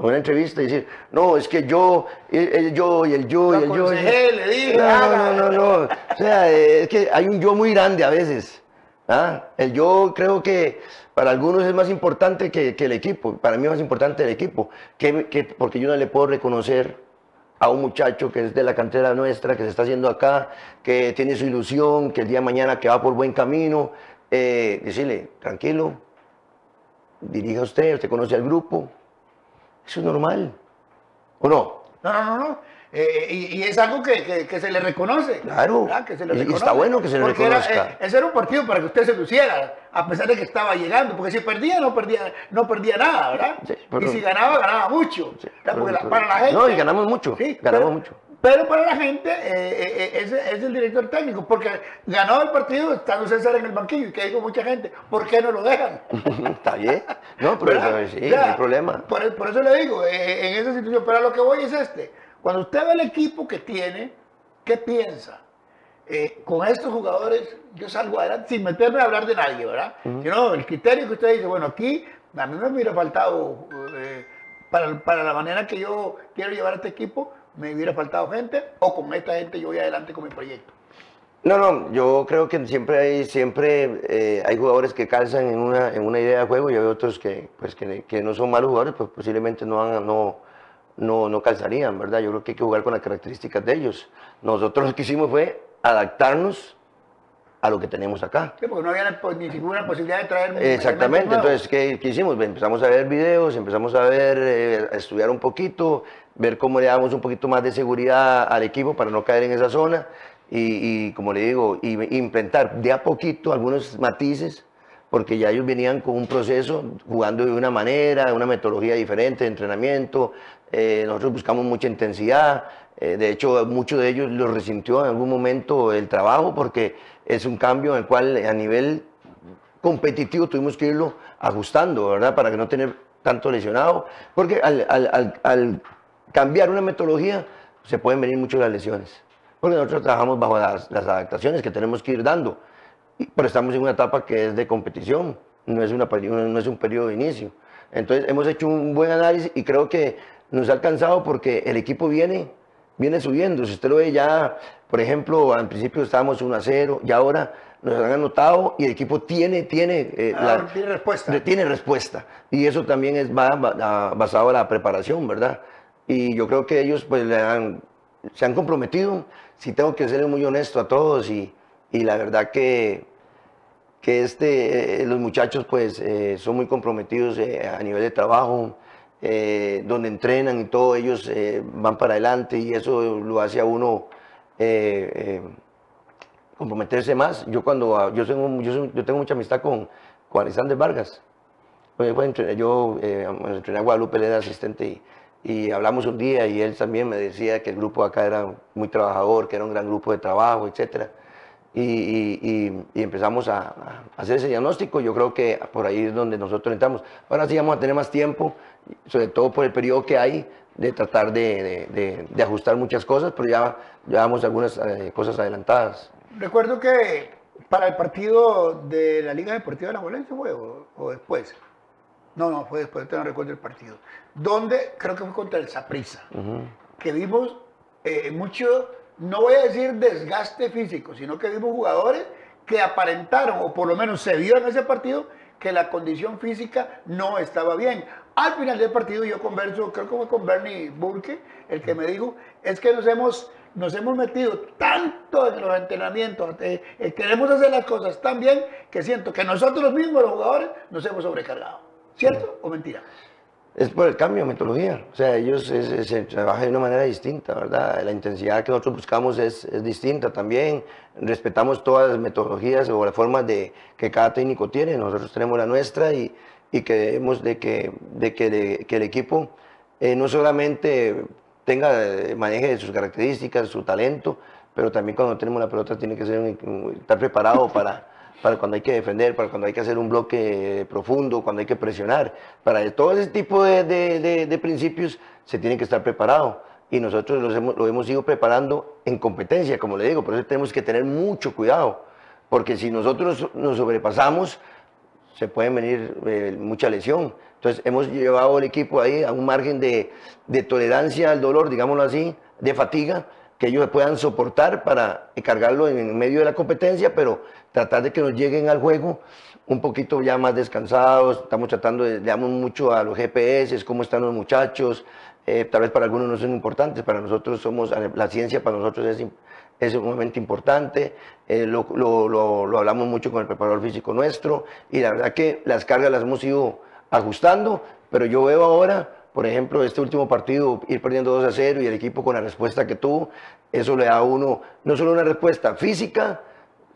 en una entrevista y decir, no, es que yo, el, el yo y el yo y el yo. le dije, No, no, no, no. O sea, es que hay un yo muy grande a veces. ¿ah? El yo creo que para algunos es más importante que, que el equipo. Para mí es más importante el equipo. Que, que- porque yo no le puedo reconocer a un muchacho que es de la cantera nuestra, que se está haciendo acá, que tiene su ilusión, que el día de mañana que va por buen camino, eh, decirle, tranquilo, dirija usted, usted conoce al grupo. Eso es normal. ¿O no? No, no, no, no. Eh, y, y es algo que, que- que se le reconoce. Claro. ¿verdad? Que se le Y- y reconoce. está bueno que se le Porque era, reconozca. eh, ese era un partido para que usted se luciera, a pesar de que estaba llegando. Porque si perdía, no perdía, no perdía nada, ¿verdad? Sí, pero- y si ganaba, ganaba mucho. Para la gente. No, y ganamos mucho, Sí, ganamos pero- mucho. Pero para la gente, eh, eh, eh, es el director técnico, porque ganó el partido estando César en el banquillo, y que dijo mucha gente, ¿por qué no lo dejan? Está bien. No, pero ¿verdad? eso, sí, Ya, no hay problema. Por, por eso le digo, eh, en esa situación, pero a lo que voy es este. Cuando usted ve el equipo que tiene, ¿qué piensa? Eh, con estos jugadores yo salgo adelante sin meterme a hablar de nadie, ¿verdad? Sino el criterio que usted dice, bueno, aquí a mí me hubiera faltado, eh, para, para la manera que yo quiero llevar a este equipo, me hubiera faltado gente, o con esta gente yo voy adelante con mi proyecto. No, no, yo creo que siempre hay, siempre, eh, hay jugadores que calzan en una, en una idea de juego y hay otros que, pues, que, que no son malos jugadores, pues posiblemente no, no, no, no calzarían, ¿verdad? Yo creo que hay que jugar con las características de ellos. Nosotros lo que hicimos fue adaptarnos a lo que tenemos acá. Sí, porque no había ni ninguna posibilidad de traer Exactamente, entonces, ¿qué, qué hicimos? Empezamos a ver videos, empezamos a ver, eh, a estudiar un poquito, ver cómo le damos un poquito más de seguridad al equipo para no caer en esa zona y, y, como le digo, y, implementar de a poquito algunos matices, porque ya ellos venían con un proceso jugando de una manera, una metodología diferente de entrenamiento, eh, nosotros buscamos mucha intensidad, eh, de hecho, muchos de ellos lo resintió en algún momento el trabajo porque es un cambio en el cual a nivel competitivo tuvimos que irlo ajustando, ¿verdad? Para que no tener tanto lesionado, porque al, al- al- al cambiar una metodología se pueden venir mucho las lesiones, porque nosotros trabajamos bajo las, las adaptaciones que tenemos que ir dando, pero estamos en una etapa que es de competición, no es, una, no es un periodo de inicio. Entonces hemos hecho un buen análisis y creo que nos ha alcanzado porque el equipo viene, viene subiendo. Si usted lo ve ya, por ejemplo, al principio estábamos 1 a 0 y ahora nos han anotado y el equipo tiene, tiene, eh, Ah, tiene respuesta. tiene respuesta. Y eso también es va- va- basado en la preparación, ¿verdad? Y yo creo que ellos pues le han, se han comprometido. Si tengo que ser muy honesto a todos y, y la verdad que, que este, eh, los muchachos pues eh, son muy comprometidos a nivel de trabajo, eh, donde entrenan y todo, ellos eh, van para adelante y eso lo hace a uno eh, eh, comprometerse más. Yo cuando, yo, un- yo, yo tengo mucha amistad con, con Alexander Vargas. Yo eh, entrené a Guadalupe, él era asistente y, y hablamos un día y él también me decía que el grupo acá era muy trabajador, que era un gran grupo de trabajo. Y, y- y- y empezamos a, a hacer ese diagnóstico. Yo creo que por ahí es donde nosotros entramos. Ahora sí vamos a tener más tiempo, sobre todo por el periodo que hay, de tratar de, de- ajustar muchas cosas, pero ya llevamos algunas eh, cosas adelantadas. Recuerdo que para el partido de la Liga Deportiva de la Valencia fue o, o después. No, no, fue después, no recuerdo el partido. Donde creo que fue contra el Saprissa. Que vimos eh, mucho, no voy a decir desgaste físico, sino que vimos jugadores que aparentaron, o por lo menos se vio en ese partido, que la condición física no estaba bien. Al final del partido yo converso, creo que fue con Bernie Burke, el que me dijo, es que nos hemos, nos hemos metido tanto en los entrenamientos, eh, eh, queremos hacer las cosas tan bien que siento que nosotros mismos los jugadores nos hemos sobrecargado. ¿Cierto o mentira? Es por el cambio de metodología. O sea, ellos se trabajan de una manera distinta, ¿verdad? La intensidad que nosotros buscamos es, es distinta también. Respetamos todas las metodologías o las formas de, que cada técnico tiene. Nosotros tenemos la nuestra y, y queremos de que, de que, de- que el equipo eh, no solamente tenga, eh, maneje sus características, su talento, pero también cuando tenemos la pelota tiene que ser un- estar preparado para para cuando hay que defender, para cuando hay que hacer un bloque profundo, cuando hay que presionar. Para todo ese tipo de, de- de- de principios se tiene que estar preparado. Y nosotros los hemos, lo hemos ido preparando en competencia, como le digo, por eso tenemos que tener mucho cuidado, porque si nosotros nos sobrepasamos, se puede venir eh, mucha lesión. Entonces hemos llevado el equipo ahí a un margen de, de tolerancia al dolor, digámoslo así, de fatiga, que ellos puedan soportar para cargarlo en, medio de la competencia, pero tratar de que nos lleguen al juego un poquito ya más descansados. Estamos tratando de, le damos mucho a los GPS, cómo están los muchachos. eh, tal vez para algunos no son importantes, para nosotros somos, la ciencia para nosotros es, im- es sumamente importante. eh, lo, lo- lo- lo hablamos mucho con el preparador físico nuestro y la verdad que las cargas las hemos ido ajustando, pero yo veo ahora por ejemplo, este último partido, ir perdiendo 2 a 0 y el equipo con la respuesta que tuvo, eso le da a uno no solo una respuesta física,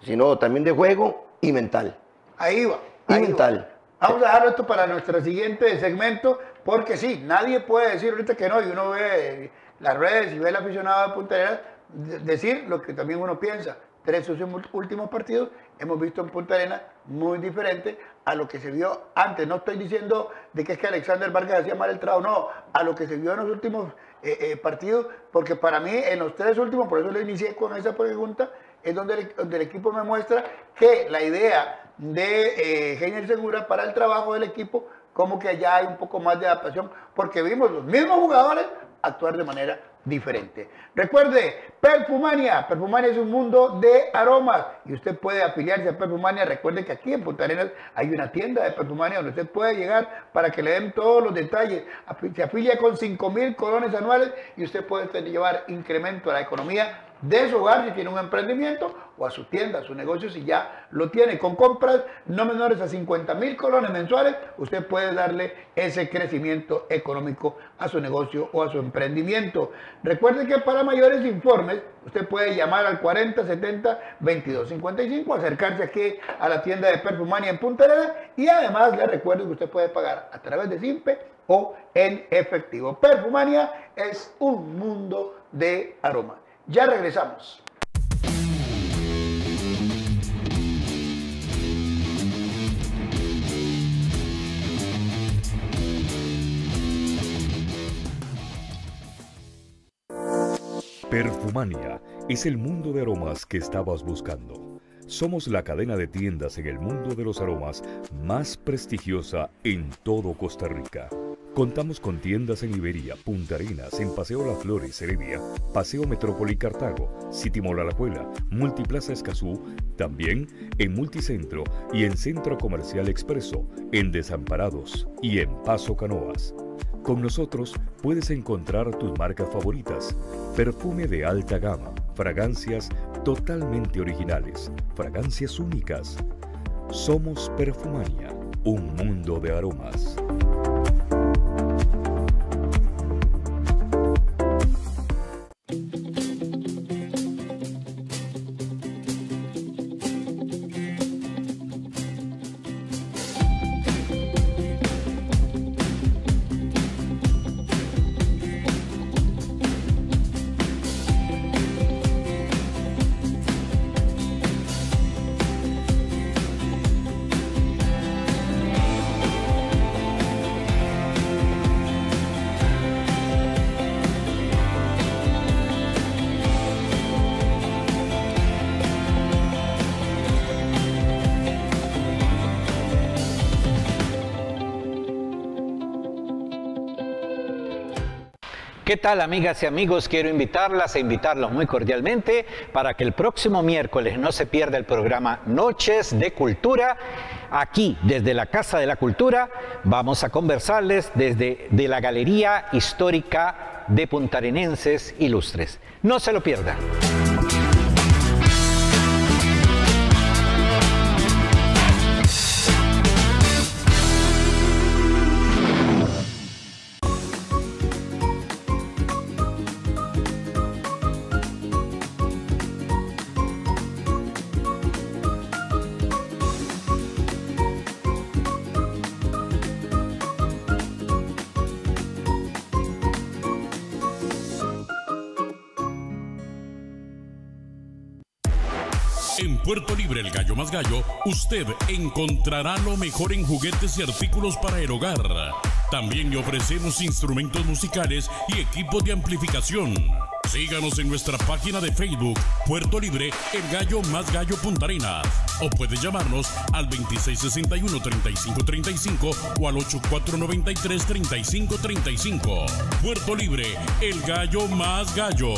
sino también de juego y mental. Ahí va. Y va. mental. Vamos a dejarlo esto para nuestro siguiente segmento, porque sí, nadie puede decir ahorita que no, y uno ve las redes y ve el aficionado de Punta decir lo que también uno piensa. Tres últimos- últimos partidos hemos visto en Punta Arenas muy diferente a lo que se vio antes. No estoy diciendo de que es que Alexander Vargas hacía mal el trabajo, no, a lo que se vio en los últimos eh, eh, partidos, porque para mí en los tres últimos, por eso le inicié con esa pregunta, es donde el, donde el equipo me muestra que la idea de eh, Segura para el trabajo del equipo, como que allá hay un poco más de adaptación, porque vimos los mismos jugadores actuar de manera diferente. Recuerde, Perfumania. Perfumania es un mundo de aromas y usted puede afiliarse a Perfumania. Recuerde que aquí en Punta Arenas hay una tienda de Perfumania donde usted puede llegar para que le den todos los detalles. Se afilia con 5 mil colones anuales y usted puede llevar incremento a la economía de su hogar si tiene un emprendimiento o a su tienda, a su negocio si ya lo tiene. Con compras no menores a 50 mil colones mensuales, usted puede darle ese crecimiento económico a su negocio o a su emprendimiento. Recuerde que para mayores informes usted puede llamar al 4070 2255, acercarse aquí a la tienda de Perfumania en Punta Arenas y además le recuerdo que usted puede pagar a través de Simpe o en efectivo. Perfumania es un mundo de aromas. Ya regresamos. Perfumania es el mundo de aromas que estabas buscando. Somos la cadena de tiendas en el mundo de los aromas más prestigiosa en todo Costa Rica. Contamos con tiendas en Iberia, Punta Arenas, en Paseo Las Flores, Heredia, Paseo Metrópoli Cartago, City Mall Alajuela, Multiplaza Escazú, también en Multicentro y en Centro Comercial Expreso, en Desamparados y en Paso Canoas. Con nosotros puedes encontrar tus marcas favoritas, perfume de alta gama, fragancias totalmente originales, fragancias únicas. Somos Perfumania, un mundo de aromas. ¿Qué tal amigas y amigos? Quiero invitarlas e invitarlos muy cordialmente para que el próximo miércoles no se pierda el programa Noches de Cultura. Aquí, desde la Casa de la Cultura, vamos a conversarles desde de la Galería Histórica de Puntarenenses Ilustres. No se lo pierdan. Gallo usted encontrará lo mejor en juguetes y artículos para el hogar. También le ofrecemos instrumentos musicales y equipos de amplificación. Síganos en nuestra página de Facebook, Puerto Libre, el gallo más gallo Punta Arenas. O puede llamarnos al 2661-3535 o al 8493-3535. Puerto Libre, el gallo más gallo.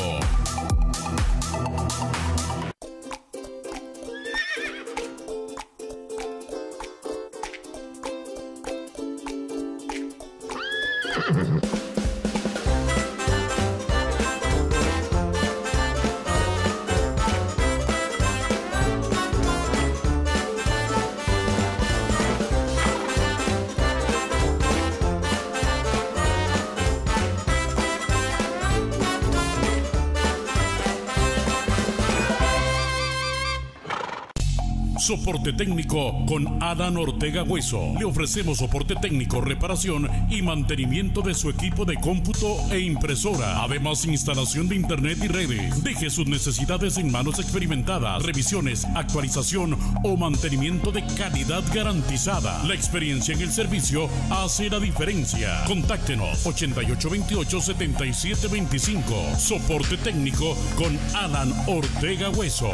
Soporte técnico con Adán Ortega Hueso. Le ofrecemos soporte técnico, reparación y mantenimiento de su equipo de cómputo e impresora. Además, instalación de internet y redes. Deje sus necesidades en manos experimentadas. Revisiones, actualización o mantenimiento de calidad garantizada. La experiencia en el servicio hace la diferencia. Contáctenos 8828-7725. Soporte técnico con Adán Ortega Hueso.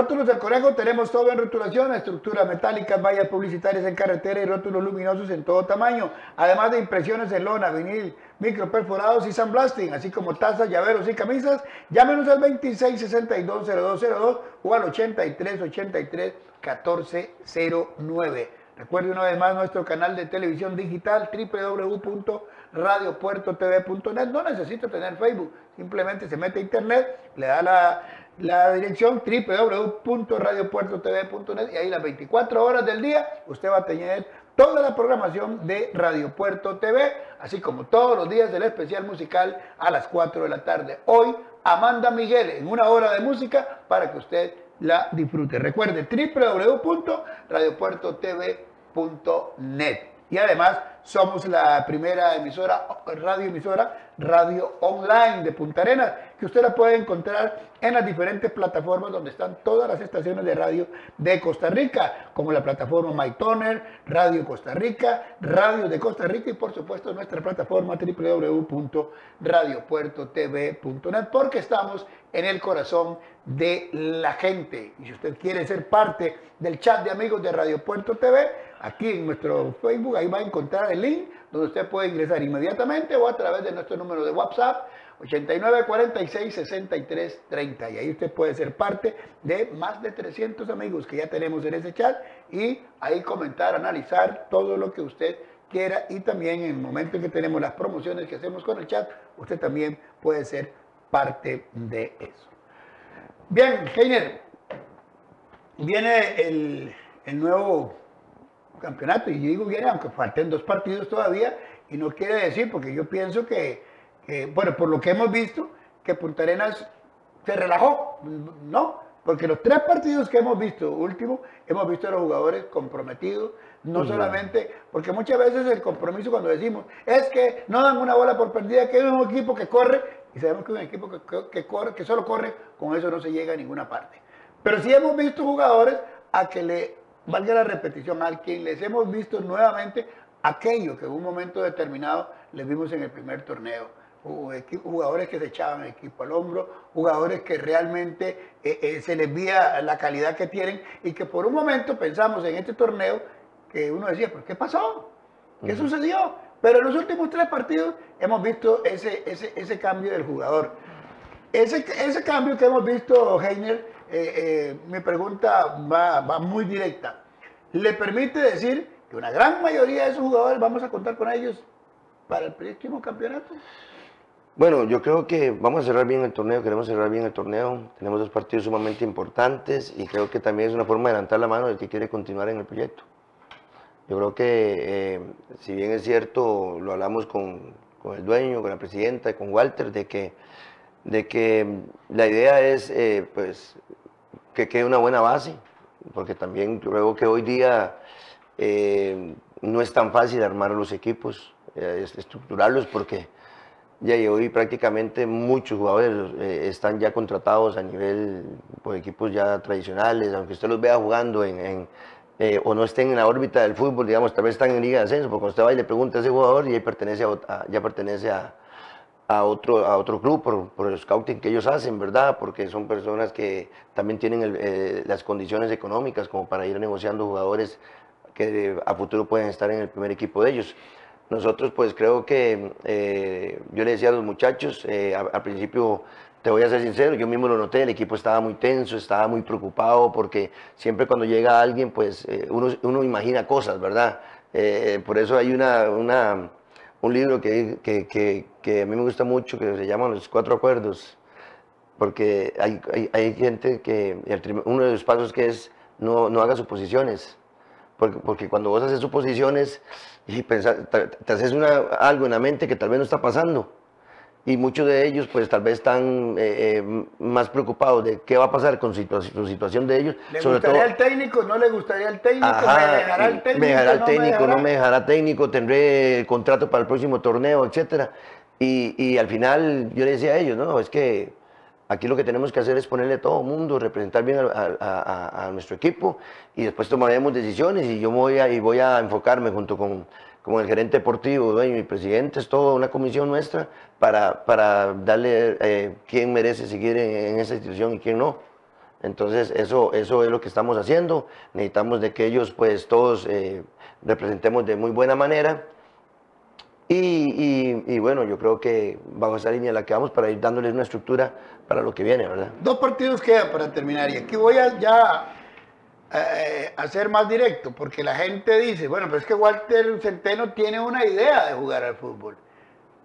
Rótulos del Conejo, tenemos todo en rotulación, estructuras metálicas, vallas publicitarias en carretera y rótulos luminosos en todo tamaño, además de impresiones en lona, vinil, micro perforados y sandblasting, así como tazas, llaveros y camisas. Llámenos al 26620202 o al 8383-1409. Recuerde una vez más nuestro canal de televisión digital www.radiopuertotv.net. No necesita tener Facebook, simplemente se mete a internet, le da la la dirección www.radiopuertotv.net y ahí las 24 horas del día usted va a tener toda la programación de Radio Puerto TV, así como todos los días del especial musical a las 4 de la tarde. Hoy, Amanda Miguel en una hora de música para que usted la disfrute. Recuerde www.radiopuertotv.net. Y además somos la primera emisora, radio emisora, radio online de Punta Arenas, que usted la puede encontrar en las diferentes plataformas donde están todas las estaciones de radio de Costa Rica, como la plataforma MyToner, Radio Costa Rica, Radio de Costa Rica y por supuesto nuestra plataforma www.radiopuertotv.net, porque estamos en el corazón de la gente. Y si usted quiere ser parte del chat de amigos de Radio Puerto TV, aquí en nuestro Facebook, ahí va a encontrar el link donde usted puede ingresar inmediatamente o a través de nuestro número de WhatsApp 89466330 y ahí usted puede ser parte de más de 300 amigos que ya tenemos en ese chat y ahí comentar, analizar todo lo que usted quiera y también en el momento en que tenemos las promociones que hacemos con el chat, usted también puede ser parte de eso. Bien, Heiner, viene el, el nuevo campeonato. Y yo digo viene, aunque falten dos partidos todavía, y no quiere decir, porque yo pienso que, bueno, por lo que hemos visto, que Punta Arenas se relajó, ¿no? Porque los tres partidos que hemos visto, último, hemos visto a los jugadores comprometidos, no solamente, porque muchas veces el compromiso cuando decimos es que no dan una bola por perdida, que es un equipo que corre, y sabemos que es un equipo que, que, corre, que solo corre, con eso no se llega a ninguna parte. Pero sí hemos visto jugadores a que le valga la repetición, al quien les hemos visto nuevamente aquello que en un momento determinado les vimos en el primer torneo. Jugadores que se echaban equipo al hombro, jugadores que realmente eh, eh, se les veía la calidad que tienen y que por un momento pensamos en este torneo que uno decía, ¿pero qué pasó? ¿Qué sucedió? Pero en los últimos tres partidos hemos visto ese, ese, ese cambio del jugador. Ese, ese cambio que hemos visto, Heiner, eh, eh, mi pregunta va, muy directa. ¿Le permite decir que una gran mayoría de esos jugadores vamos a contar con ellos para el próximo campeonato? Bueno, yo creo que vamos a cerrar bien el torneo, queremos cerrar bien el torneo, tenemos dos partidos sumamente importantes y creo que también es una forma de levantar la mano del que quiere continuar en el proyecto. Yo creo que, eh, si bien es cierto, lo hablamos con, con, el dueño, con la presidenta, con Walter, de que, de que la idea es pues, que quede una buena base, porque también creo que hoy día eh, no es tan fácil armar los equipos, eh, estructurarlos, porque ya hoy prácticamente muchos jugadores eh, están ya contratados a nivel por equipos ya tradicionales, aunque usted los vea jugando en, eh, o no estén en la órbita del fútbol, digamos, tal vez están en Liga de Ascenso, porque cuando usted va y le pregunta a ese jugador y ahí pertenece ya pertenece a, a, otro, a otro club por, por, el scouting que ellos hacen, ¿verdad? Porque son personas que también tienen eh, las condiciones económicas como para ir negociando jugadores que a futuro pueden estar en el primer equipo de ellos. Nosotros pues creo que eh, yo le decía a los muchachos, eh, al principio te voy a ser sincero, yo mismo lo noté, el equipo estaba muy tenso, estaba muy preocupado porque siempre cuando llega alguien pues uno, uno, imagina cosas, ¿verdad? por eso hay una, una un libro que, que, que, a mí me gusta mucho que se llama Los Cuatro Acuerdos, porque hay, hay, hay gente que uno de los pasos que es no, no haga suposiciones porque, porque cuando vos haces suposiciones y pensás, te, haces una, algo en la mente que tal vez no está pasando. Y muchos de ellos, pues tal vez están eh, eh, más preocupados de qué va a pasar con situa su situación de ellos. ¿Le sobre gustaría todo, el técnico? ¿No le gustaría el técnico? ¿Me dejará el técnico? Me dejará el técnico, no me dejará técnico, tendré contrato para el próximo torneo, etcétera. Y, y al final yo le decía a ellos, no, es que Aquí lo que tenemos que hacer es ponerle a todo el mundo, representar bien a, nuestro equipo y después tomaremos decisiones y yo voy a, y voy a enfocarme junto con, con el gerente deportivo y mi presidente, es toda una comisión nuestra para, para darle eh, quién merece seguir en, esa institución y quién no. Entonces eso, eso es lo que estamos haciendo. Necesitamos de que ellos pues todos eh, representemos de muy buena manera y, bueno, yo creo que bajo esa línea la que vamos para ir dándoles una estructura para lo que viene, ¿verdad? Dos partidos quedan para terminar y aquí voy a ya eh, a ser más directo, porque la gente dice, bueno, pero es que Walter Centeno tiene una idea de jugar al fútbol.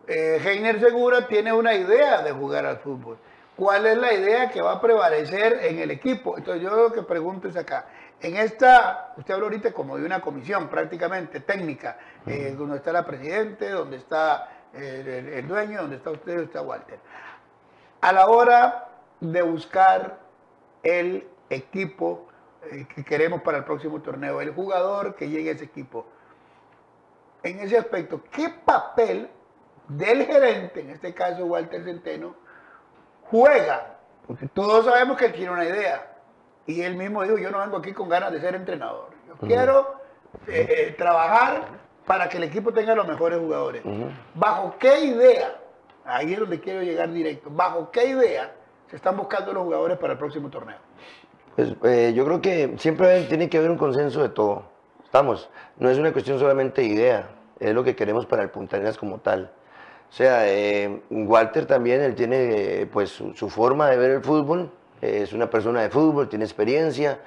Eh, Heiner Segura tiene una idea de jugar al fútbol. ¿Cuál es la idea que va a prevalecer en el equipo? Entonces yo lo que pregunto es acá, en esta, usted habla ahorita como de una comisión prácticamente técnica, eh, donde está la presidente, donde está el, dueño, donde está usted, donde está Walter. A la hora de buscar el equipo eh, que queremos para el próximo torneo, el jugador que llegue a ese equipo, en ese aspecto, ¿qué papel del gerente, en este caso Walter Centeno, juega? Porque todos sabemos que él tiene una idea y él mismo dijo, yo no vengo aquí con ganas de ser entrenador. Yo quiero eh, eh, trabajar para que el equipo tenga los mejores jugadores. ¿Bajo qué idea? Ahí es donde quiero llegar directo. ¿Bajo qué idea se están buscando los jugadores para el próximo torneo? Pues eh, yo creo que siempre tiene que haber un consenso de todo. Estamos. No es una cuestión solamente de idea. Es lo que queremos para el Punta Arenas como tal. O sea, Walter también, él tiene pues su forma de ver el fútbol es una persona de fútbol, tiene experiencia,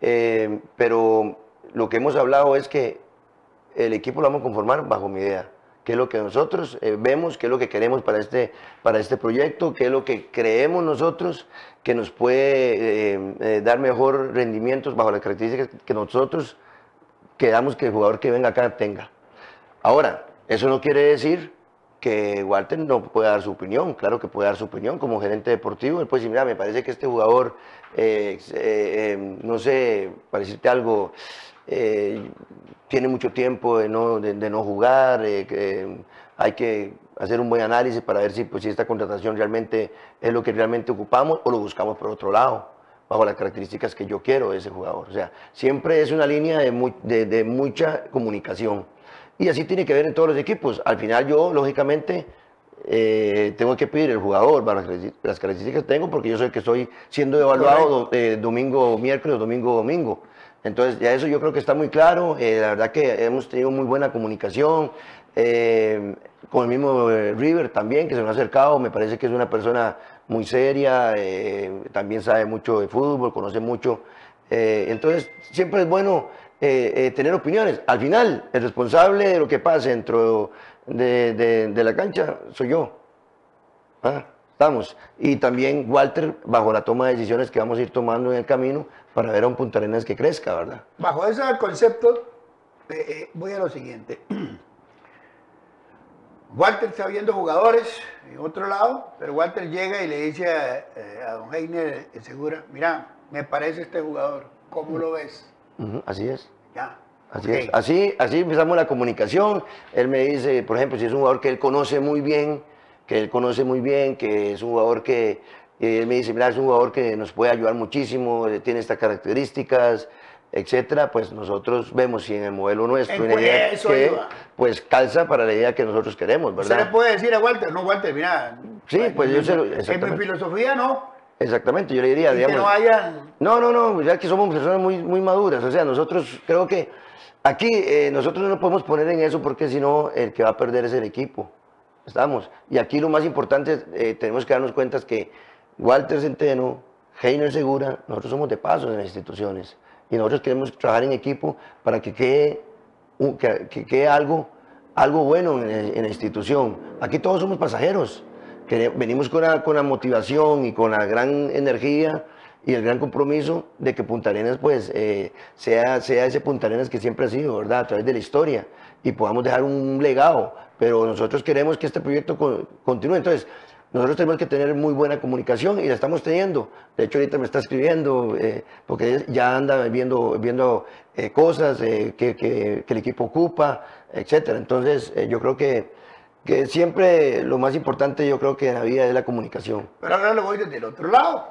eh, pero lo que hemos hablado es que el equipo lo vamos a conformar bajo mi idea, qué es lo que nosotros eh, vemos, qué es lo que queremos para este, para este proyecto, qué es lo que creemos nosotros que nos puede eh, dar mejor rendimientos bajo las características que nosotros queramos que el jugador que venga acá tenga. Ahora, eso no quiere decir que Walter no puede dar su opinión, claro que puede dar su opinión como gerente deportivo, él puede decir, mira, me parece que este jugador, eh, eh, no sé, para decirte algo, eh, tiene mucho tiempo de no, de, no jugar, que hay que hacer un buen análisis para ver si, pues, si esta contratación realmente es lo que realmente ocupamos o lo buscamos por otro lado bajo las características que yo quiero de ese jugador. O sea, siempre es una línea de, de mucha comunicación. Y así tiene que ver en todos los equipos. Al final yo, lógicamente, eh, tengo que pedir el jugador para las características que tengo porque yo sé que estoy siendo evaluado eh, domingo, miércoles, domingo, domingo. Entonces, ya eso yo creo que está muy claro. Eh, la verdad que hemos tenido muy buena comunicación. con el mismo River también, que se me ha acercado. Me parece que es una persona muy seria. también sabe mucho de fútbol, conoce mucho. entonces, siempre es bueno eh, eh, tener opiniones. Al final, el responsable de lo que pase dentro de, la cancha soy yo. ¿Ah? Estamos. Y también Walter, bajo la toma de decisiones que vamos a ir tomando en el camino para ver a un Punta Arenas que crezca, ¿verdad? Bajo ese concepto, eh, voy a lo siguiente. Walter está viendo jugadores en otro lado, pero Walter llega y le dice a, don Heiner Segura, mira, me parece este jugador, ¿cómo lo ves? así es. Así es. Así, así empezamos la comunicación. Él me dice, por ejemplo, si es un jugador que él conoce muy bien, que él conoce muy bien, que es un jugador que él me dice, mira, es un jugador que nos puede ayudar muchísimo, eh, tiene estas características. etcétera, pues nosotros vemos si en el modelo nuestro En idea que iba. pues calza para la idea que nosotros queremos, Usted le ¿verdad? puede decir a Walter, no, Walter, mira. Sí, pues yo se lo- En mi filosofía no. Exactamente, yo le diría, Y que digamos, no hayan. No, no, no, ya que somos personas muy, muy maduras. O sea, nosotros creo que aquí eh, nosotros no nos podemos poner en eso porque si no, el que va a perder es el equipo. Estamos. Y aquí lo más importante, eh, tenemos que darnos cuenta es que Walter Centeno, Heiner Segura, nosotros somos de paso en las instituciones. Y nosotros queremos trabajar en equipo para que quede, que, que quede algo, algo bueno en, la institución. Aquí todos somos pasajeros. que venimos con la, con la motivación y con la gran energía y el gran compromiso de que Punta Arenas pues eh, sea, sea ese Punta Arenas que siempre ha sido, ¿verdad? A través de la historia y podamos dejar un legado, pero nosotros queremos que este proyecto con- continúe. Entonces, nosotros tenemos que tener muy buena comunicación y la estamos teniendo. De hecho, ahorita me está escribiendo eh, porque ya anda viendo, viendo eh, cosas eh, que, que- el equipo ocupa, etcétera. Entonces, yo creo que, que siempre lo más importante, yo creo que en la vida es la comunicación. Pero ahora lo voy desde el otro lado.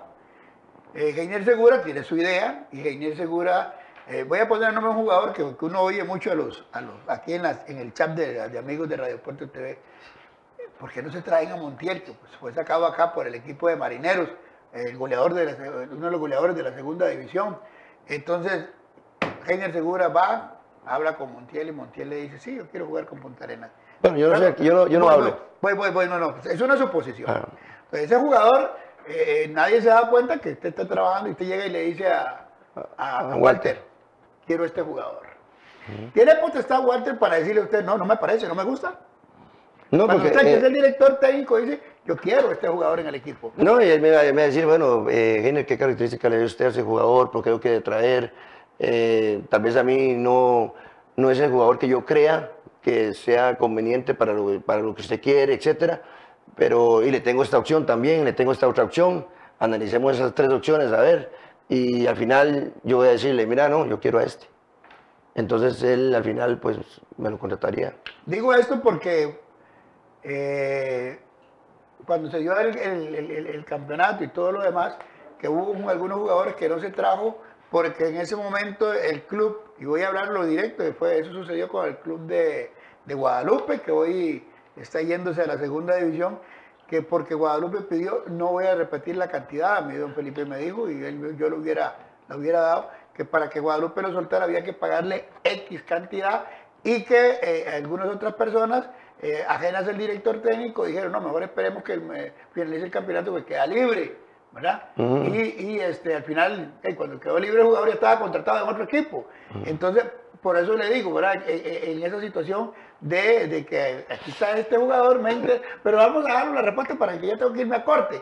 Heiner Segura tiene su idea y Heiner Segura, voy a poner el nombre de un jugador que, que uno oye mucho a los, a los aquí en, las- en el chat de, de amigos de Radio Puerto TV. ¿Por qué no se traen a Montiel? Que pues, fue sacado acá por el equipo de Marineros, el goleador de la uno de los goleadores de la segunda división. Entonces, Heiner Segura va, habla con Montiel y Montiel le dice, sí, yo quiero jugar con Punta Arenas. Bueno, yo no, sé, yo no, yo no hablo. Voy, voy, voy, no, no, es una suposición. Ah. Pues ese jugador, eh, eh, nadie se da cuenta que usted está trabajando y usted llega y le dice a, a- a A Walter, Walter. quiero este jugador. ¿Tiene potestad Walter para decirle a usted, no, no me parece, no me gusta? No, Cuando porque, usted, que es el director técnico, dice, yo quiero este jugador en el equipo. No, y él me va, me va a decir, bueno, eh, ¿qué características le dio usted a ese jugador? ¿Por qué lo quiere traer? Eh, tal vez a mí no, no es el jugador que yo crea que sea conveniente para lo, para lo que usted quiere, etcétera. Pero, y le tengo esta opción también, le tengo esta otra opción. Analicemos esas tres opciones, a ver. Y al final yo voy a decirle, mira, no, yo quiero a este. Entonces él al final, pues, me lo contrataría. Digo esto porque eh, cuando se dio el, campeonato y todo lo demás, que hubo un- algunos jugadores que no se trajo porque en ese momento el club, y voy a hablarlo directo, después eso sucedió con el club de, de Guadalupe, que hoy está yéndose a la segunda división, que porque Guadalupe pidió, no voy a repetir la cantidad, a mí don Felipe me dijo, y él- yo lo hubiera, lo hubiera dado, que para que Guadalupe lo soltara había que pagarle X cantidad y que eh, algunas otras personas eh, ajenas al director técnico dijeron, no, mejor esperemos que eh, finalice el campeonato que queda libre, ¿verdad? Y, y, este, al final, eh, cuando quedó libre el jugador ya estaba contratado en otro equipo. Entonces, por eso le digo, ¿verdad? En, esa situación de, de que aquí está este jugador, me pero vamos a darle la respuesta para que ya tengo que irme a corte.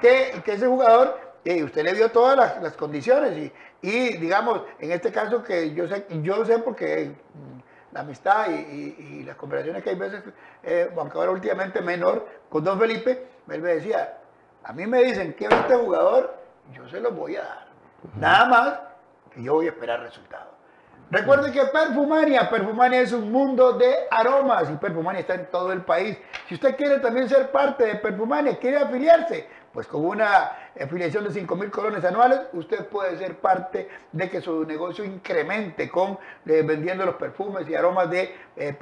Que, que ese jugador, usted le vio todas las, las condiciones y, y, digamos, en este caso que yo sé, yo sé porque la amistad y, y- y las conversaciones que hay veces, eh, aunque ahora últimamente menor, con don Felipe, él me decía, a mí me dicen, quiero este jugador, yo se lo voy a dar. Nada más que yo voy a esperar resultados. Recuerde que Perfumania, Perfumania es un mundo de aromas y Perfumania está en todo el país. Si usted quiere también ser parte de Perfumania, quiere afiliarse, pues con una afiliación de 5 mil colones anuales, usted puede ser parte de que su negocio incremente con eh, vendiendo los perfumes y aromas de eh,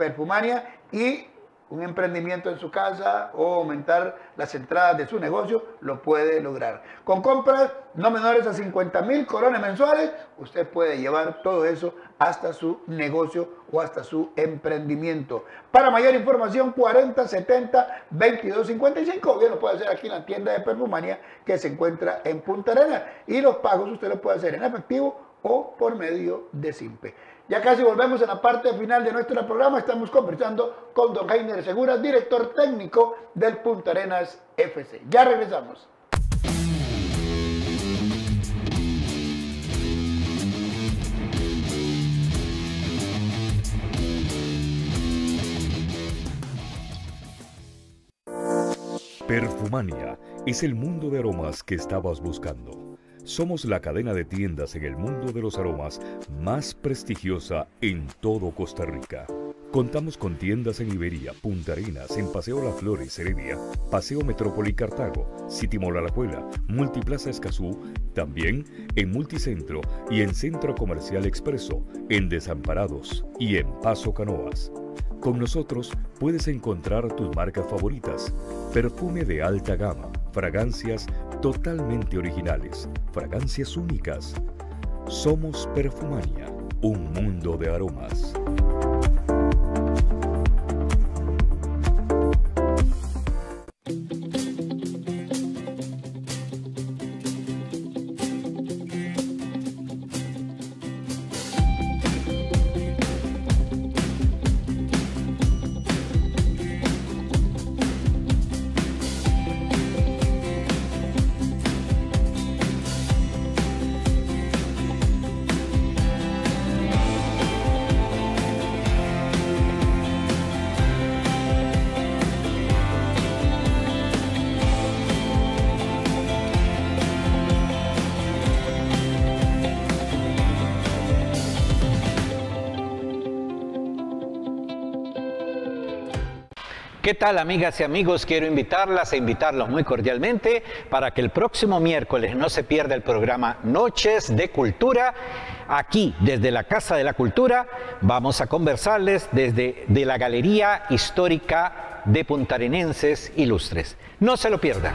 y un emprendimiento en su casa o aumentar las entradas de su negocio, lo puede lograr. Con compras no menores a 50 mil colones mensuales, usted puede llevar todo eso hasta su negocio o hasta su emprendimiento. Para mayor información, 40 70 22 55, o bien lo puede hacer aquí en la tienda de Perfumania que se encuentra en Punta Arenas. Y los pagos usted los puede hacer en efectivo o por medio de Simpe. Ya casi volvemos a la parte final de nuestro programa. Estamos conversando con don Heiner Segura, director técnico del Punta Arenas FC. Ya regresamos. Perfumania es el mundo de aromas que estabas buscando. Somos la cadena de tiendas en el mundo de los aromas más prestigiosa en todo Costa Rica. Contamos con tiendas en Iberia, Punta Arenas, en Paseo La Flores, Heredia, Paseo Metrópoli Cartago, City Mall Alajuela, Multiplaza Escazú, también en Multicentro y en Centro Comercial Expreso, en Desamparados y en Paso Canoas. Con nosotros puedes encontrar tus marcas favoritas, perfume de alta gama, fragancias totalmente originales, fragancias únicas. Somos Perfumania, un mundo de aromas. Tal amigas y amigos? Quiero invitarlas e invitarlos muy cordialmente para que el próximo miércoles no se pierda el programa Noches de Cultura. Aquí, desde la Casa de la Cultura, vamos a conversarles desde de la Galería Histórica de Puntarenenses Ilustres. No se lo pierdan.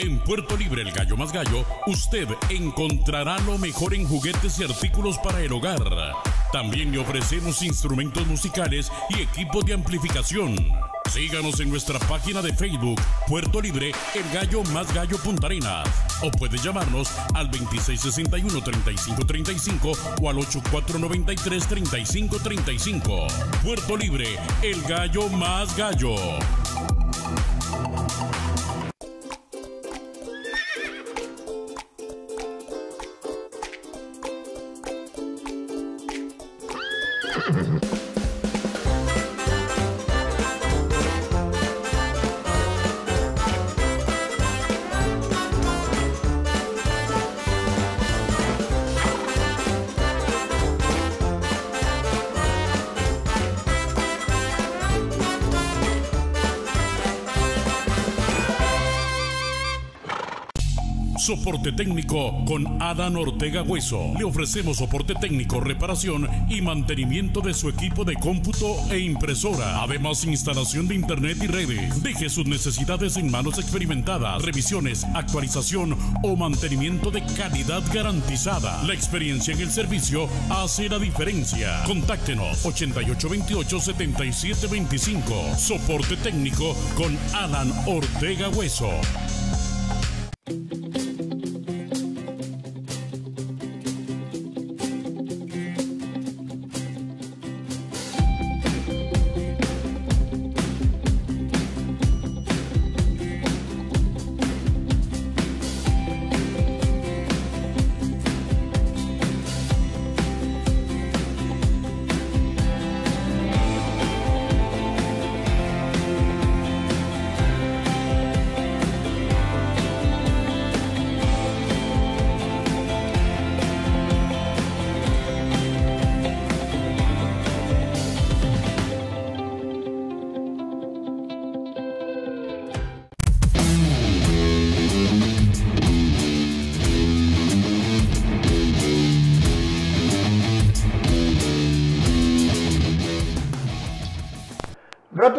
En Puerto Libre, el gallo más gallo, usted encontrará lo mejor en juguetes y artículos para el hogar. También le ofrecemos instrumentos musicales y equipos de amplificación. Síganos en nuestra página de Facebook, Puerto Libre, el gallo más gallo Punta Arenas. O puede llamarnos al 2661-3535 o al 8493-3535. Puerto Libre, el gallo más gallo. Soporte técnico con Adán Ortega Hueso. Le ofrecemos soporte técnico, reparación y mantenimiento de su equipo de cómputo e impresora. Además, instalación de internet y redes. Deje sus necesidades en manos experimentadas. Revisiones, actualización o mantenimiento de calidad garantizada. La experiencia en el servicio hace la diferencia. Contáctenos 8828-7725. Soporte técnico con Adán Ortega Hueso.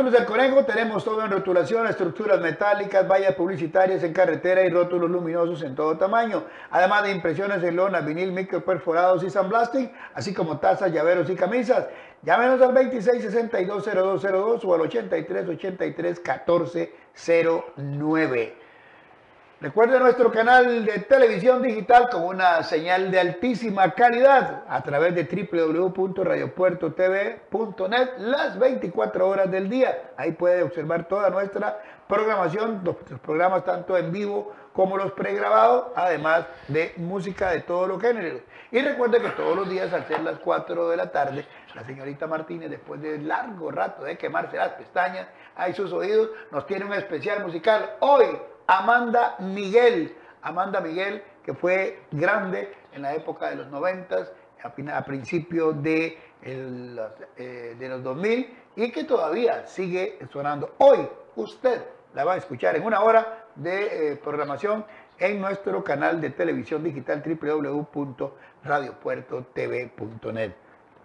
Rótulos del Conejo, tenemos todo en rotulación, estructuras metálicas, vallas publicitarias en carretera y rótulos luminosos en todo tamaño. Además de impresiones en lona, vinil, micro perforados y sandblasting, así como tazas, llaveros y camisas. Llámenos al 26620202 o al 83831409. Recuerde nuestro canal de televisión digital con una señal de altísima calidad a través de www.radiopuertotv.net las 24 horas del día. Ahí puede observar toda nuestra programación, los programas tanto en vivo como los pregrabados, además de música de todos los géneros. Y recuerde que todos los días al ser las 4 de la tarde, la señorita Martínez, después de largo rato de quemarse las pestañas, ahí sus oídos, nos tiene un especial musical. Hoy Amanda Miguel. Amanda Miguel, que fue grande en la época de los 90, a principios de, eh, de los 2000 y que todavía sigue sonando. Hoy usted la va a escuchar en una hora de eh, programación en nuestro canal de televisión digital www.radiopuertotv.net.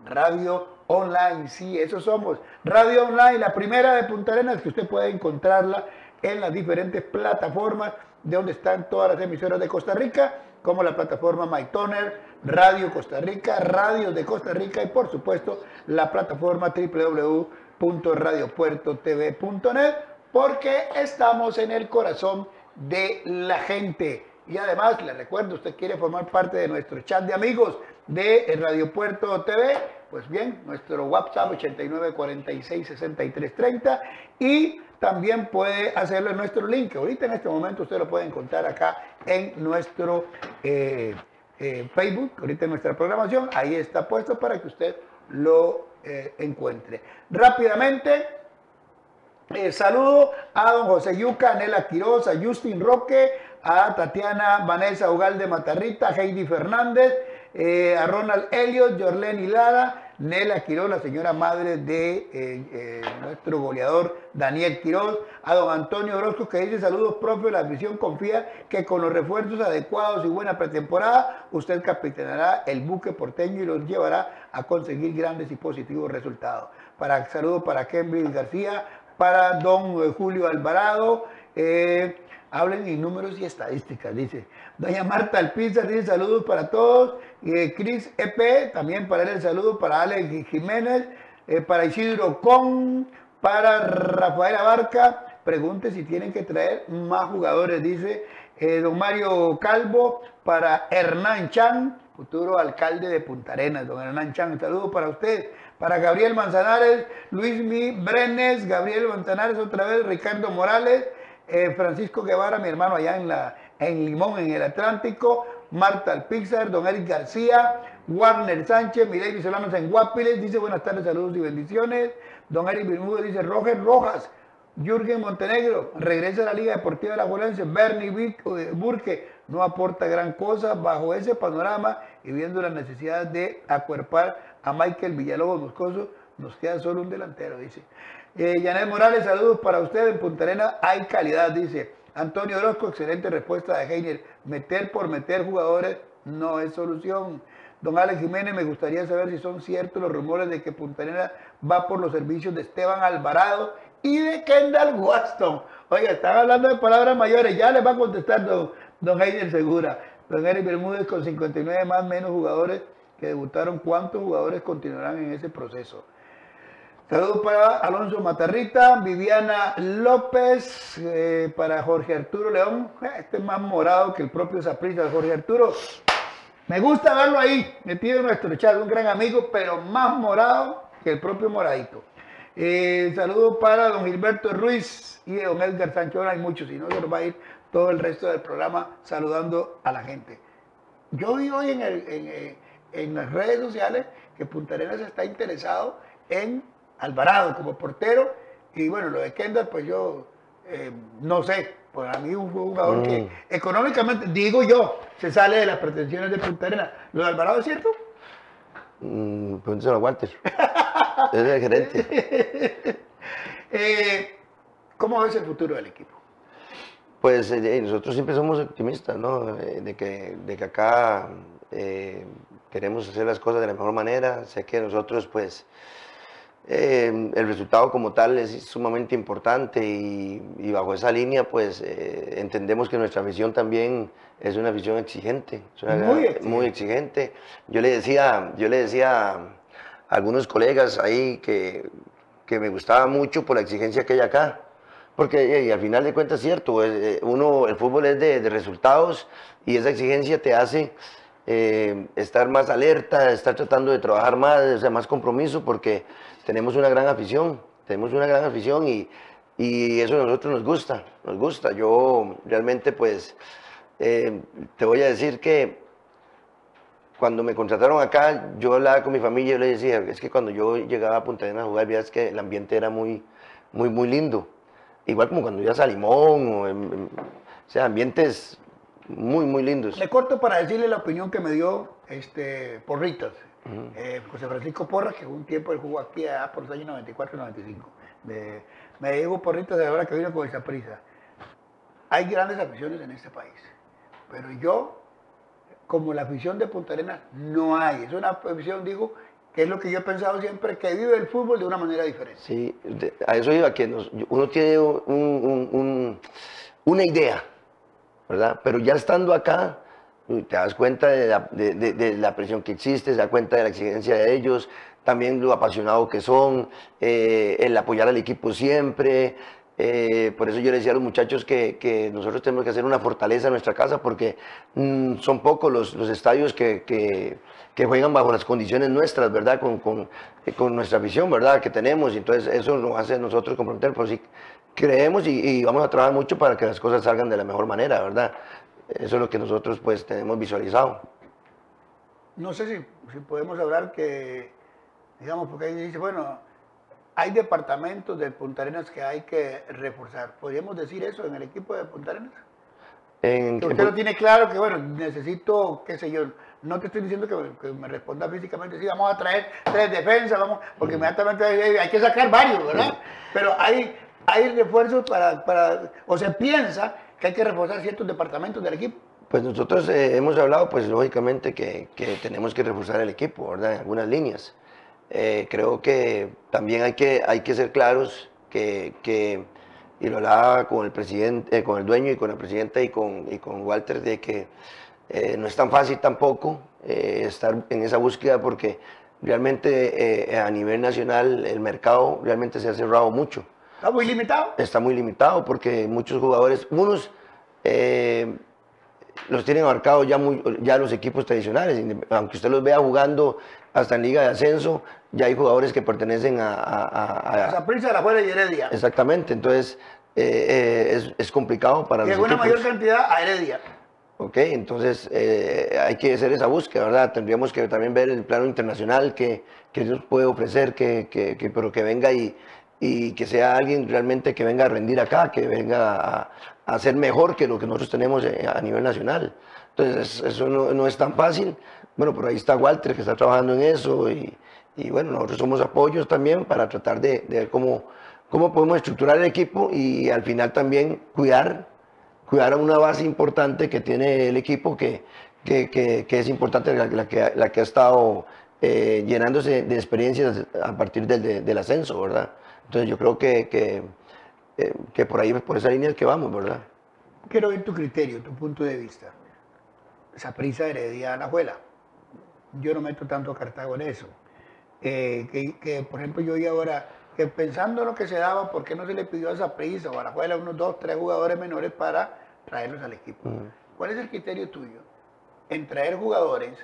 Radio online, sí, eso somos. Radio online, la primera de Punta Arenas que usted puede encontrarla en las diferentes plataformas de donde están todas las emisoras de Costa Rica, como la plataforma MyToner, Radio Costa Rica, Radio de Costa Rica y por supuesto la plataforma www.radiopuertotv.net porque estamos en el corazón de la gente. Y además, le recuerdo, usted quiere formar parte de nuestro chat de amigos de Radio Puerto TV, pues bien, nuestro WhatsApp 89466330 y también puede hacerlo en nuestro link. Ahorita en este momento usted lo puede encontrar acá en nuestro eh, eh, Facebook, ahorita en nuestra programación. Ahí está puesto para que usted lo eh, encuentre. Rápidamente, saludo a don José Yuca, a Nela Quiroz, a Justin Roque, a Tatiana Vanessa Ugalde Matarrita, a Heidi Fernández, a Ronald Elliot, Jorlene Lara, Nela Quiroz, la señora madre de eh, eh, nuestro goleador Daniel Quiroz, a don Antonio Orozco que dice saludos propios, la afición confía que con los refuerzos adecuados y buena pretemporada, usted capitanará el buque porteño y los llevará a conseguir grandes y positivos resultados. Para, saludos para Kenville García, para don eh, Julio Alvarado, hablen en números y estadísticas, dice. Doña Marta Alpizar dice saludos para todos. Y Cris EP, también para él el saludo para Alex Jiménez, eh, para Isidro Con, para Rafael Abarca. Pregunte si tienen que traer más jugadores, dice eh, don Mario Calvo, para Hernán Chan, futuro alcalde de Punta Arenas. Don Hernán Chan, saludos para usted. Para Gabriel Manzanares, Luis Mi Brenes, Gabriel Manzanares otra vez, Ricardo Morales, eh, Francisco Guevara, mi hermano allá en, la, en Limón, en el Atlántico, Marta Alpixar, Don Eric García, Warner Sánchez, Mireille Solanos en Guapiles, dice buenas tardes, saludos y bendiciones. Don Eric Bermúdez dice Roger Rojas, Jürgen Montenegro, regresa a la Liga Deportiva de la Juelense, Bernie eh, Burke, no aporta gran cosa bajo ese panorama y viendo la necesidad de acuerpar a Michael Villalobos Moscoso, nos queda solo un delantero, dice. Eh, Morales, saludos para usted. En Punta Arena hay calidad, dice. Antonio Orozco, excelente respuesta de Heiner. Meter por meter jugadores no es solución. Don Alex Jiménez, me gustaría saber si son ciertos los rumores de que Punta Arena va por los servicios de Esteban Alvarado y de Kendall Waston. Oiga, están hablando de palabras mayores. Ya les va a contestar don, don Heiner Segura. Don Eric Bermúdez con 59 más menos jugadores que debutaron. ¿Cuántos jugadores continuarán en ese proceso? Saludos para Alonso Matarrita, Viviana López, eh, para Jorge Arturo León. Eh, este es más morado que el propio Zaprisa. Jorge Arturo, me gusta verlo ahí, metido en nuestro chat, un gran amigo, pero más morado que el propio moradito. Eh, saludos para don Gilberto Ruiz y don Edgar Sancho. Hay muchos, si no se nos va a ir todo el resto del programa saludando a la gente. Yo vi hoy en, en las redes sociales que Punta Arenas está interesado en Alvarado como portero. Y bueno, lo de Kendall, pues yo eh, no sé. Para mí un jugador que mm. económicamente, digo yo, se sale de las pretensiones de Punta Arena. ¿Lo de Alvarado es cierto? Mm, pregúntese a Walter. es el gerente. eh, ¿Cómo ves el futuro del equipo? Pues eh, nosotros siempre somos optimistas, ¿no? De, que, de que acá eh, queremos hacer las cosas de la mejor manera. Sé que nosotros, pues, eh, el resultado como tal es sumamente importante y, bajo esa línea pues eh, entendemos que nuestra afición también es una afición exigente, muy, exigente. Yo le decía, yo le decía a algunos colegas ahí que, que, me gustaba mucho por la exigencia que hay acá, Porque y al final de cuentas es cierto, eh, uno, el fútbol es de, de resultados y esa exigencia te hace eh, estar más alerta, estar tratando de trabajar más, o sea, más compromiso, porque tenemos una gran afición, tenemos una gran afición y, eso a nosotros nos gusta, nos gusta. Yo realmente pues eh, te voy a decir que cuando me contrataron acá, yo hablaba con mi familia y yo le decía, es que cuando yo llegaba a Punta Arenas a jugar, es que el ambiente era muy, muy, muy lindo. Igual como cuando ibas a Limón, o sea, ambientes muy, muy lindos. Le corto para decirle la opinión que me dio este, Porritas, eh, José Francisco Porras, que un tiempo él jugó aquí allá por los años 94 y 95. De- me dijo Porritas de ahora que vino con esa prisa. Hay grandes aficiones en este país, pero yo, como la afición de Punta Arenas, no hay. Es una afición, digo, que es lo que yo he pensado siempre, que vive el fútbol de una manera diferente. Sí, de- a eso iba, que nos- uno tiene un- un- un- una idea, Pero ya estando acá, te das cuenta de la, presión que existe, te das cuenta de la exigencia de ellos, también lo apasionado que son, eh, el apoyar al equipo siempre. eh, por eso yo le decía a los muchachos que, nosotros tenemos que hacer una fortaleza en nuestra casa porque mm, son pocos los, estadios que, juegan bajo las condiciones nuestras, ¿verdad? Con, eh, nuestra visión, ¿verdad? Que tenemos. Entonces eso nos hace a nosotros comprometer. Pero sí creemos y, y vamos a trabajar mucho para que las cosas salgan de la mejor manera, ¿verdad? Eso es lo que nosotros pues tenemos visualizado. No sé si, si podemos hablar que, digamos, porque ahí dice, bueno, hay departamentos de Punta Arenas que hay que reforzar. ¿Podríamos decir eso en el equipo de Punta Arenas? En- Que usted lo tiene claro que, bueno, necesito, qué sé yo, no te estoy diciendo que, me- que me responda físicamente, sí, vamos a traer tres defensas, vamos, porque inmediatamente hay, hay que sacar varios, ¿verdad? Pero hay, hay refuerzos para, para, o se piensa que hay que reforzar ciertos departamentos del equipo. Pues nosotros eh, hemos hablado, pues lógicamente que, que tenemos que reforzar el equipo, ¿verdad? En algunas líneas. Eh, creo que también hay que, hay que ser claros que, que- y lo hablaba con el presidente, eh, con el dueño y con la presidenta y con, y con Walter, de que no es tan fácil tampoco estar en esa búsqueda porque realmente a nivel nacional el mercado realmente se ha cerrado mucho Está muy limitado. está muy limitado porque muchos jugadores, unos eh, los tienen marcados ya, muy, ya los equipos tradicionales, aunque usted los vea jugando hasta en liga de ascenso, ya hay jugadores que pertenecen a... a- a- a- de la Juela y Heredia. exactamente, entonces eh, eh, es, es complicado para los en una mayor cantidad a Heredia. Ok, entonces eh, hay que hacer esa búsqueda, ¿verdad? Tendríamos que también ver el plano internacional que, que nos puede ofrecer, que, que- que- pero que venga y, y que sea alguien realmente que venga a rendir acá, que venga a, a ser mejor que lo que nosotros tenemos eh, a nivel nacional. Entonces eso no, es tan fácil. Bueno, por ahí está Walter que está trabajando en eso y, bueno, nosotros somos apoyos también para tratar de, ver cómo, cómo podemos estructurar el equipo y al final también cuidar cuidar a una base importante que tiene el equipo, que, que, que- es importante, la, que, ha estado eh, llenándose de experiencias a partir del, de- del ascenso, ¿verdad? Entonces yo creo que, que, eh, que por ahí, por esa línea es que vamos, ¿verdad? Quiero ver tu criterio, tu punto de vista. Esa prisa heredia a la abuela. Yo no meto tanto a Cartago en eso. Eh, que, que, por ejemplo, yo oí ahora que pensando en lo que se daba, ¿por qué no se le pidió a esa prisa o a la abuela unos dos, tres jugadores menores para traerlos al equipo? ¿Cuál es el criterio tuyo en traer jugadores,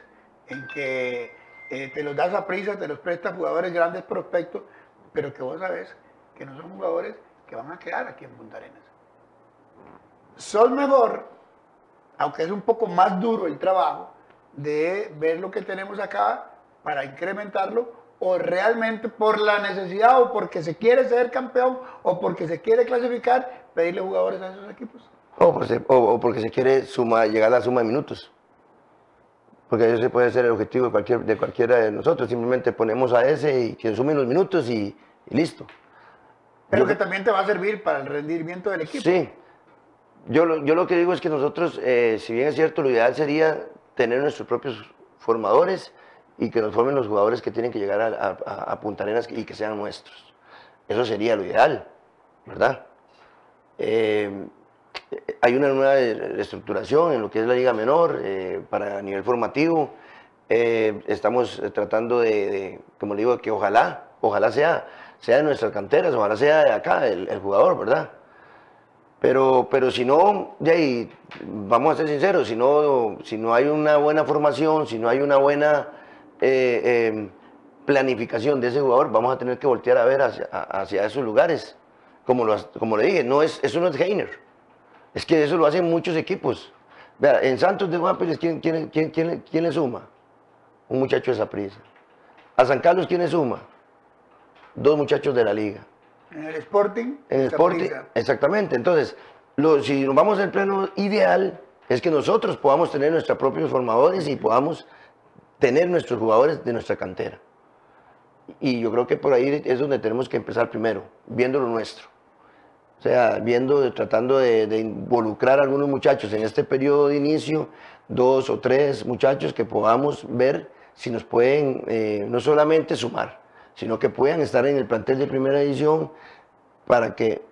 en que eh, te los das a prisa, te los prestas jugadores grandes prospectos, pero que vos sabes que no son jugadores que van a quedar aquí en Punta Arenas? son mejor, aunque es un poco más duro el trabajo, de ver lo que tenemos acá para incrementarlo, o realmente por la necesidad o porque se quiere ser campeón o porque se quiere clasificar, pedirle jugadores a esos equipos. O porque se quiere suma, llegar a la suma de minutos. Porque ese puede ser el objetivo de, cualquier, de cualquiera de nosotros. Simplemente ponemos a ese y que sumen los minutos y, y listo. Pero Yo- que también te va a servir para el rendimiento del equipo. Sí. Yo lo, yo lo que digo es que nosotros, eh, si bien es cierto, lo ideal sería tener nuestros propios formadores y que nos formen los jugadores que tienen que llegar a, a- a- a Punta Arenas y que sean nuestros. Eso sería lo ideal, ¿verdad? Eh, hay una nueva estructuración en lo que es la Liga Menor eh, para a nivel formativo. Eh, estamos tratando de, de, como le digo, que ojalá, ojalá sea, sea de nuestras canteras, ojalá sea de acá el, jugador, ¿verdad? Pero, pero si no, ya ahí, vamos a ser sinceros, si no, si no hay una buena formación, si no hay una buena eh, eh, planificación de ese jugador, vamos a tener que voltear a ver hacia, hacia esos lugares. Como, lo, como le dije, no es, eso no es Heiner. Es que eso lo hacen muchos equipos. Vea, en Santos de Guapiles, ¿quién, quién, quién, quién, quién le suma? Un muchacho de esa prisa. A San Carlos, ¿quién le suma? Dos muchachos de la liga. En el Sporting. En el Sporting, exactamente. Entonces, lo, si nos vamos al plano ideal, es que nosotros podamos tener nuestros propios formadores y podamos tener nuestros jugadores de nuestra cantera. Y yo creo que por ahí es donde tenemos que empezar primero, viendo lo nuestro. O sea, viendo, tratando de, involucrar a algunos muchachos en este periodo de inicio, dos o tres muchachos que podamos ver si nos pueden eh, no solamente sumar, sino que puedan estar en el plantel de primera edición para que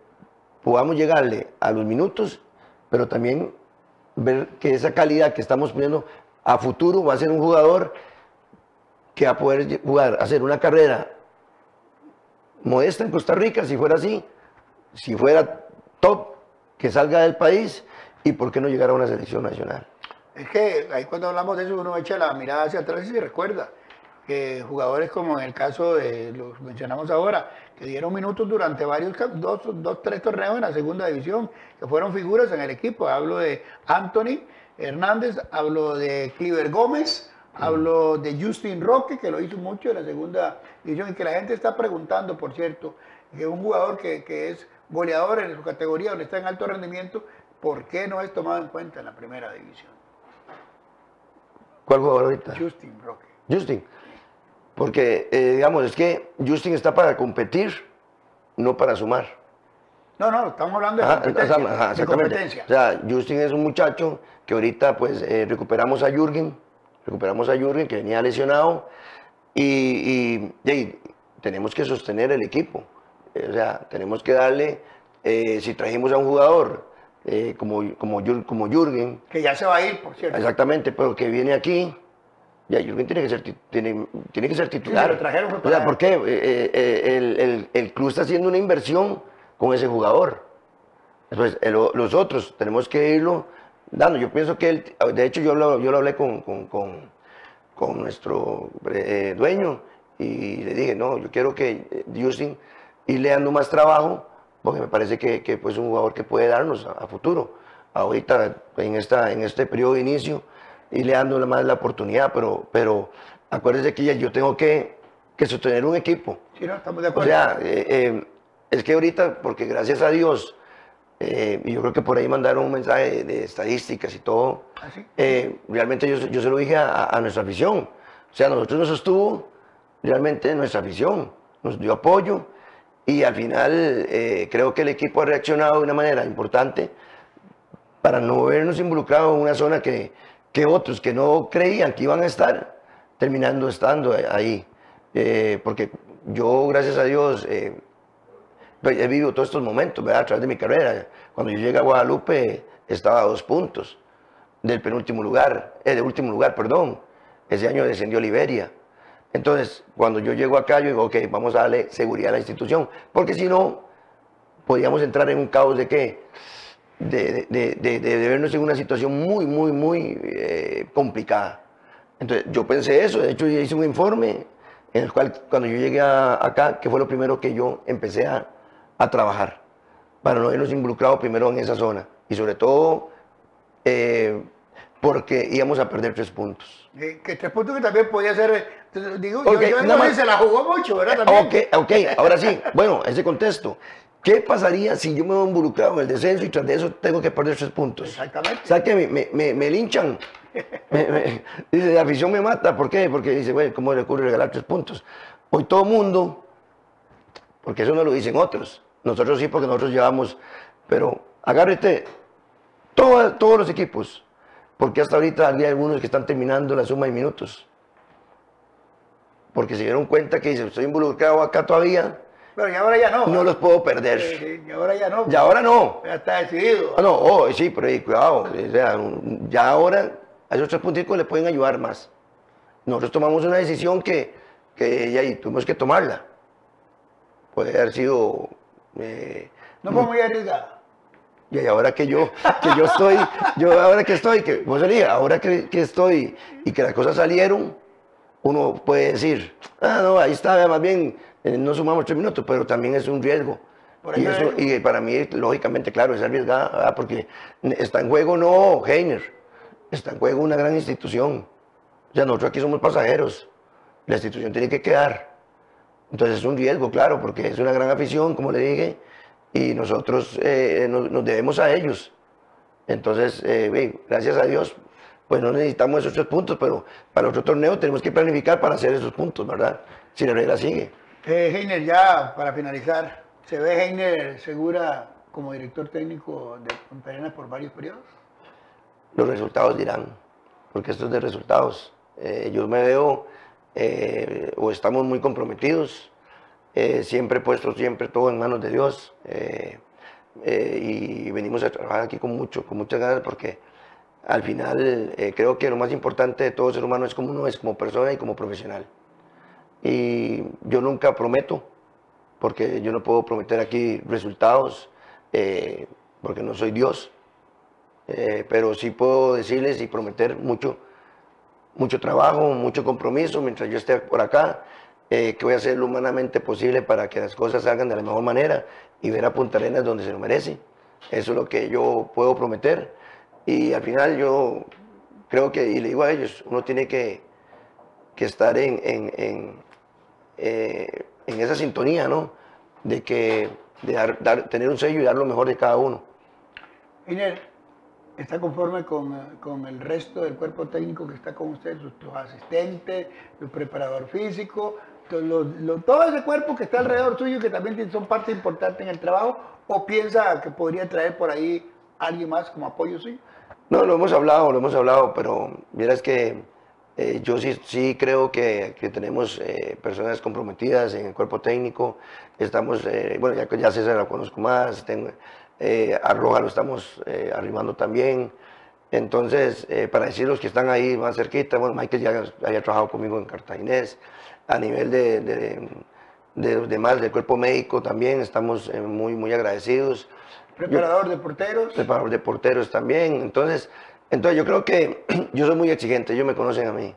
podamos llegarle a los minutos, pero también ver que esa calidad que estamos poniendo a futuro va a ser un jugador que va a poder jugar, hacer una carrera modesta en Costa Rica, si fuera así, si fuera top, que salga del país y por qué no llegar a una selección nacional. Es que ahí cuando hablamos de eso uno echa la mirada hacia atrás y se recuerda que jugadores como en el caso de los mencionamos ahora, que dieron minutos durante varios, dos, dos, tres torneos en la segunda división, que fueron figuras en el equipo. Hablo de Anthony Hernández, hablo de Cliver Gómez, hablo de Justin Roque, que lo hizo mucho en la segunda división y que la gente está preguntando, por cierto, que un jugador que, que es goleador en su categoría, donde está en alto rendimiento, ¿por qué no es tomado en cuenta en la primera división? ¿Cuál jugador ahorita? Justin Roque. Justin. Porque, eh, digamos, es que Justin está para competir, no para sumar. No, no, estamos hablando de Ajá, competencia. ajá, de competencia. O sea, Justin es un muchacho que ahorita pues eh, recuperamos a Jürgen, recuperamos a Jürgen que venía lesionado y, y- y ahí tenemos que sostener el equipo. Eh, O sea, tenemos que darle, eh, si trajimos a un jugador eh, como, como, como Jürgen, que ya se va a ir, por cierto. Exactamente, pero que viene aquí, ya Jürgen tiene que ser, ti- tiene, tiene que ser titular. Sí, lo trajeron fue o sea, para- ¿por qué? Eh, el, el- el club está haciendo una inversión con ese jugador. Entonces, el- los otros tenemos que irlo dando. Yo pienso que él, de hecho yo lo, yo lo hablé con, con, con- con nuestro dueño y le dije, no, yo quiero que Justin irle dando más trabajo porque me parece que, que pues, es un jugador que puede darnos a, a futuro. Ahorita, en, esta, en este periodo de inicio, irle dando más la oportunidad, pero, pero acuérdese que ya yo tengo que, que sostener un equipo. Sí, no, estamos de O acuerdo. sea, eh, eh, es que ahorita, porque gracias a Dios, eh, y yo creo que por ahí mandaron un mensaje de, de estadísticas y todo, ¿Ah, sí? eh, realmente yo, yo se lo dije a, a nuestra afición. O sea, nosotros nos sostuvo realmente nuestra afición, nos dio apoyo y al final eh, creo que el equipo ha reaccionado de una manera importante para no vernos involucrados en una zona que, que otros que no creían que iban a estar, terminando estando ahí. Eh, porque yo, gracias a Dios, eh, pues, he vivido todos estos momentos a través de mi carrera. Cuando yo llegué a Guadalupe estaba a dos puntos del penúltimo lugar, eh, del último lugar, perdón. Ese año descendió Liberia. Entonces, cuando yo llego acá, yo digo, ok, vamos a darle seguridad a la institución, porque si no, podíamos entrar en un caos de qué? De, de- de- vernos en una situación muy, muy, muy eh, complicada. Entonces, yo pensé eso, de hecho, hice un informe en el cual, cuando yo llegué acá, que fue lo primero que yo empecé a, a trabajar, para no vernos involucrados primero en esa zona, y sobre todo eh, porque íbamos a perder tres puntos. Eh, que tres puntos que también podía ser. Digo, Ok, yo, yo más- se la jugó mucho, ¿verdad? También. Ok, ok, ahora sí. Bueno, ese contexto. ¿Qué pasaría si yo me veo involucrado en el descenso y tras de eso tengo que perder tres puntos? Exactamente. ¿Sabes qué? Me, me, me- me linchan. Dice, la afición me mata. ¿Por qué? Porque dice, güey, ¿cómo le ocurre regalar tres puntos? Hoy todo mundo, porque eso no lo dicen otros. Nosotros sí, porque nosotros llevamos. Pero agárrete todo- todos los equipos. Porque hasta ahorita hay algunos que están terminando la suma de minutos. Porque se dieron cuenta que dice, estoy involucrado acá todavía, Pero ya ahora ya no. no los puedo perder. Sí, y ahora ya no. Y ahora no. Ya está decidido. Ah, no, oh, sí, pero eh, cuidado. o sea, ya ahora a esos tres punticos le pueden ayudar más. Nosotros tomamos una decisión que, que ya ahí tuvimos que tomarla. Puede haber sido... eh, No fue muy arriesgada. Y ahora que yo, que yo estoy, yo ahora que estoy, que vos ahora que, que, estoy y que las cosas salieron, uno puede decir, ah, no, ahí está, más bien, eh, no sumamos tres minutos, pero también es un riesgo. Y, eso, y, para mí, lógicamente, claro, es arriesgada, porque está en juego no Heiner, está en juego una gran institución. O sea, nosotros aquí somos pasajeros, la institución tiene que quedar. Entonces es un riesgo, claro, porque es una gran afición, como le dije, y nosotros eh, nos, debemos a ellos. Entonces, eh, gracias a Dios, pues no necesitamos esos tres puntos, pero para otro torneo tenemos que planificar para hacer esos puntos, ¿verdad? Si la regla sigue. Eh, Heiner, ya para finalizar, ¿se ve Heiner segura como director técnico de Punta por varios periodos? Los resultados dirán, porque esto es de resultados. Eh, yo me veo, o estamos muy comprometidos, eh, siempre puesto siempre todo en manos de Dios eh, eh, y venimos a trabajar aquí con mucho, con muchas ganas porque al final creo que lo más importante de todo ser humano es como uno es como persona y como profesional. Y yo nunca prometo, porque yo no puedo prometer aquí resultados, porque no soy Dios, pero sí puedo decirles y prometer mucho, mucho trabajo, mucho compromiso mientras yo esté por acá eh, que voy a hacer lo humanamente posible para que las cosas salgan de la mejor manera y ver a Punta Arenas donde se lo merece. Eso es lo que yo puedo prometer. Y al final yo creo que, y le digo a ellos, uno tiene que, que estar en, en, en, eh, esa sintonía, ¿no? De que de dar, tener un sello y dar lo mejor de cada uno. Iner, ¿está conforme con, con, el resto del cuerpo técnico que está con usted, sus, asistentes, su preparador físico, todo ese cuerpo que está alrededor suyo que también son parte importante en el trabajo, o piensa que podría traer por ahí alguien más como apoyo suyo? No, lo hemos hablado, lo hemos hablado, pero mira, es que eh, yo sí, sí creo que, que tenemos eh, personas comprometidas en el cuerpo técnico. Estamos, eh, bueno, ya, ya César lo conozco más, tengo, a Roja lo estamos arrimando también. Entonces, para decir los que están ahí más cerquita, bueno, Michael ya haya trabajado conmigo en Cartaginés a nivel de, de, de, los demás, del cuerpo médico también, estamos muy, muy agradecidos. Preparador de porteros. Preparador de porteros también. Entonces, entonces yo creo que yo soy muy exigente, ellos me conocen a mí.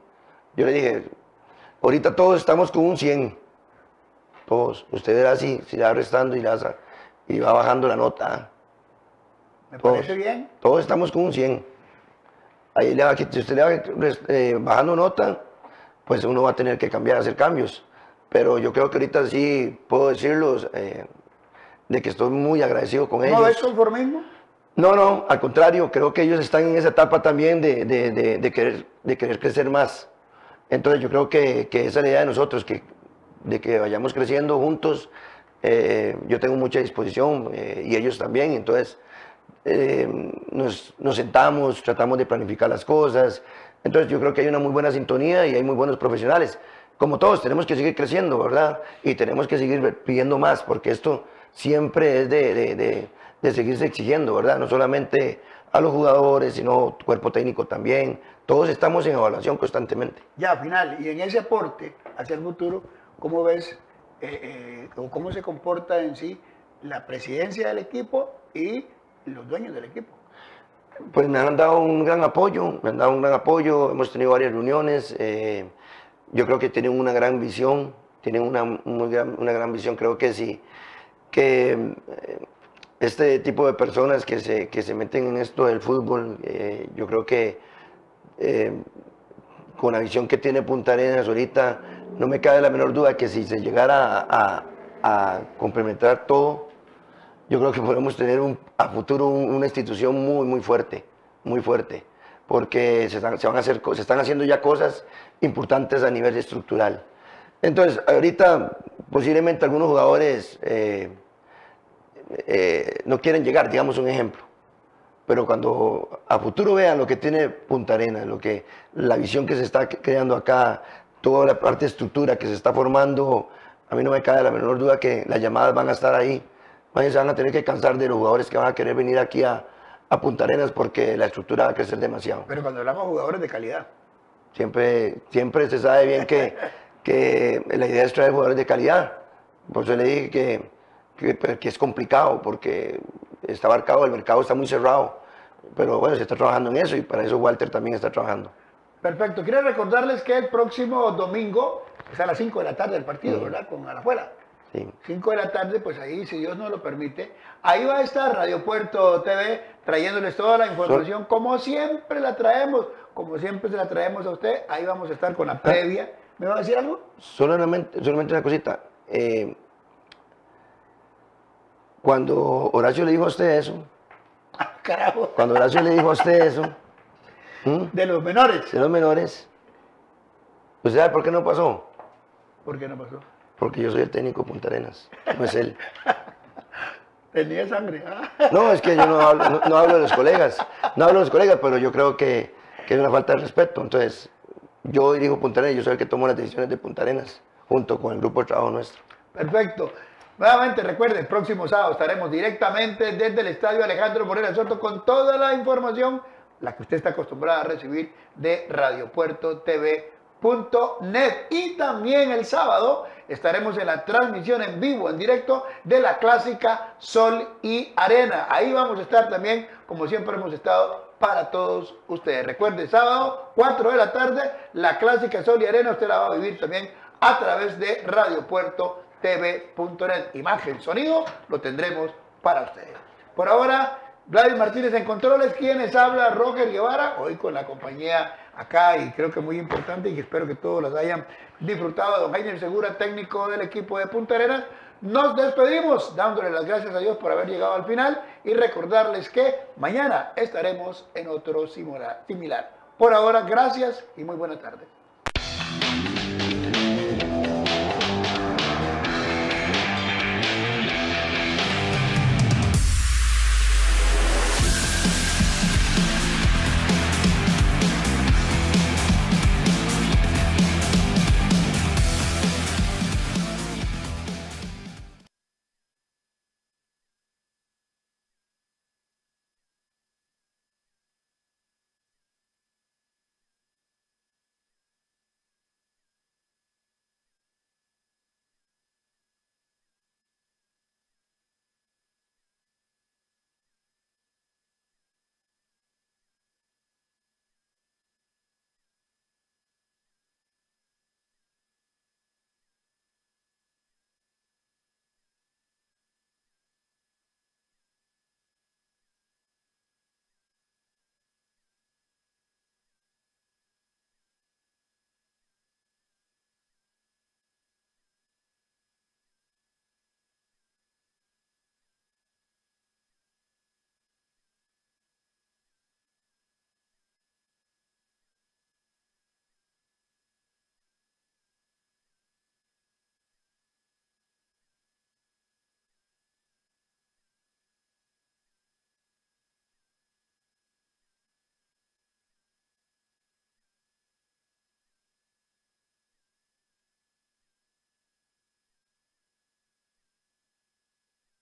Yo le dije, ahorita todos estamos con un 100. Todos. Usted verá si, si va restando y, la, y va bajando la nota. Me parece bien. Todos estamos con un 100. Ahí le va, si usted le va eh, bajando nota, pues uno va a tener que cambiar, hacer cambios. Pero yo creo que ahorita sí puedo decirlo, eh, de que estoy muy agradecido con ellos. ¿No ves conformismo? No, no, al contrario, creo que ellos están en esa etapa también de, de, de, querer, de querer crecer más. Entonces yo creo que, que esa es la idea de nosotros, que, de que vayamos creciendo juntos. Eh, yo tengo mucha disposición eh, y ellos también, entonces nos, nos, sentamos, tratamos de planificar las cosas, entonces yo creo que hay una muy buena sintonía y hay muy buenos profesionales. Como todos, tenemos que seguir creciendo, ¿verdad? Y tenemos que seguir pidiendo más, porque esto siempre es de, de, de, seguirse exigiendo, ¿verdad? No solamente a los jugadores, sino cuerpo técnico también. Todos estamos en evaluación constantemente. Ya, final, y en ese aporte hacia el futuro, ¿cómo ves eh, eh, o cómo se comporta en sí la presidencia del equipo y los dueños del equipo? Pues me han dado un gran apoyo, me han dado un gran apoyo, hemos tenido varias reuniones, eh, yo creo que tienen una gran visión, tienen una, muy gran, una gran visión, creo que sí, que eh, este tipo de personas que se, que se meten en esto del fútbol, eh, yo creo que con la visión que tiene Punta Arenas ahorita, no me cabe la menor duda que si se llegara a, complementar todo, yo creo que podemos tener a futuro una institución muy, muy fuerte, muy fuerte, porque se están, van a hacer, se están haciendo ya cosas importantes a nivel estructural. Entonces, ahorita posiblemente algunos jugadores eh, eh, no quieren llegar, digamos un ejemplo, pero cuando a futuro vean lo que tiene Punta Arena, lo que, la visión que se está creando acá, toda la parte de estructura que se está formando, a mí no me cae la menor duda que las llamadas van a estar ahí se van a tener que cansar de los jugadores que van a querer venir aquí a, a Punta Arenas porque la estructura va a crecer demasiado. Pero cuando hablamos de jugadores de calidad. Siempre, siempre se sabe bien que, que la idea es traer jugadores de calidad. Por eso le dije que, que, pues, que es complicado porque está abarcado, el mercado está muy cerrado. Pero bueno, se está trabajando en eso y para eso Walter también está trabajando. Perfecto. Quiero recordarles que el próximo domingo es a las 5 de la tarde el partido, ¿verdad? Con Alajuela. Sí. 5 de la tarde, pues ahí, si Dios nos lo permite, ahí va a estar Radio Puerto TV trayéndoles toda la información, como siempre la traemos, como siempre se la traemos a usted. Ahí vamos a estar con la previa. ¿Me va a decir algo? Solamente, solamente una cosita. Eh, cuando Horacio le dijo a usted eso, Ah, carajo. cuando Horacio le dijo a usted eso. De los menores. de los menores, ¿usted sabe por qué no pasó? ¿Por qué no pasó? Porque yo soy el técnico de Punta Arenas, no es él. Tenía sangre. ah. No, es que yo no hablo, no, no hablo de los colegas, no hablo de los colegas, pero yo creo que, que es una falta de respeto. Entonces, yo dirijo Punta Arenas, yo soy el que tomo las decisiones de Punta Arenas, junto con el grupo de trabajo nuestro. Perfecto. Nuevamente recuerde, el próximo sábado estaremos directamente desde el Estadio Alejandro Moreno Soto con toda la información, la que usted está acostumbrada a recibir de radiopuertotv.net. Y también el sábado estaremos en la transmisión en vivo, en directo, de la clásica Sol y Arena. Ahí vamos a estar también, como siempre hemos estado, para todos ustedes. Recuerde, sábado, 4 de la tarde, la clásica Sol y Arena, usted la va a vivir también a través de Radio Puerto tv.net. Imagen, sonido, lo tendremos para ustedes. Por ahora, Gladys Martínez en controles, quienes habla Roger Guevara, hoy con la compañía acá y creo que muy importante y espero que todos las hayan disfrutado. Don Jaime Segura, técnico del equipo de Punta Arenas. Nos despedimos dándole las gracias a Dios por haber llegado al final y recordarles que mañana estaremos en otro similar. Por ahora, gracias y muy buena tarde.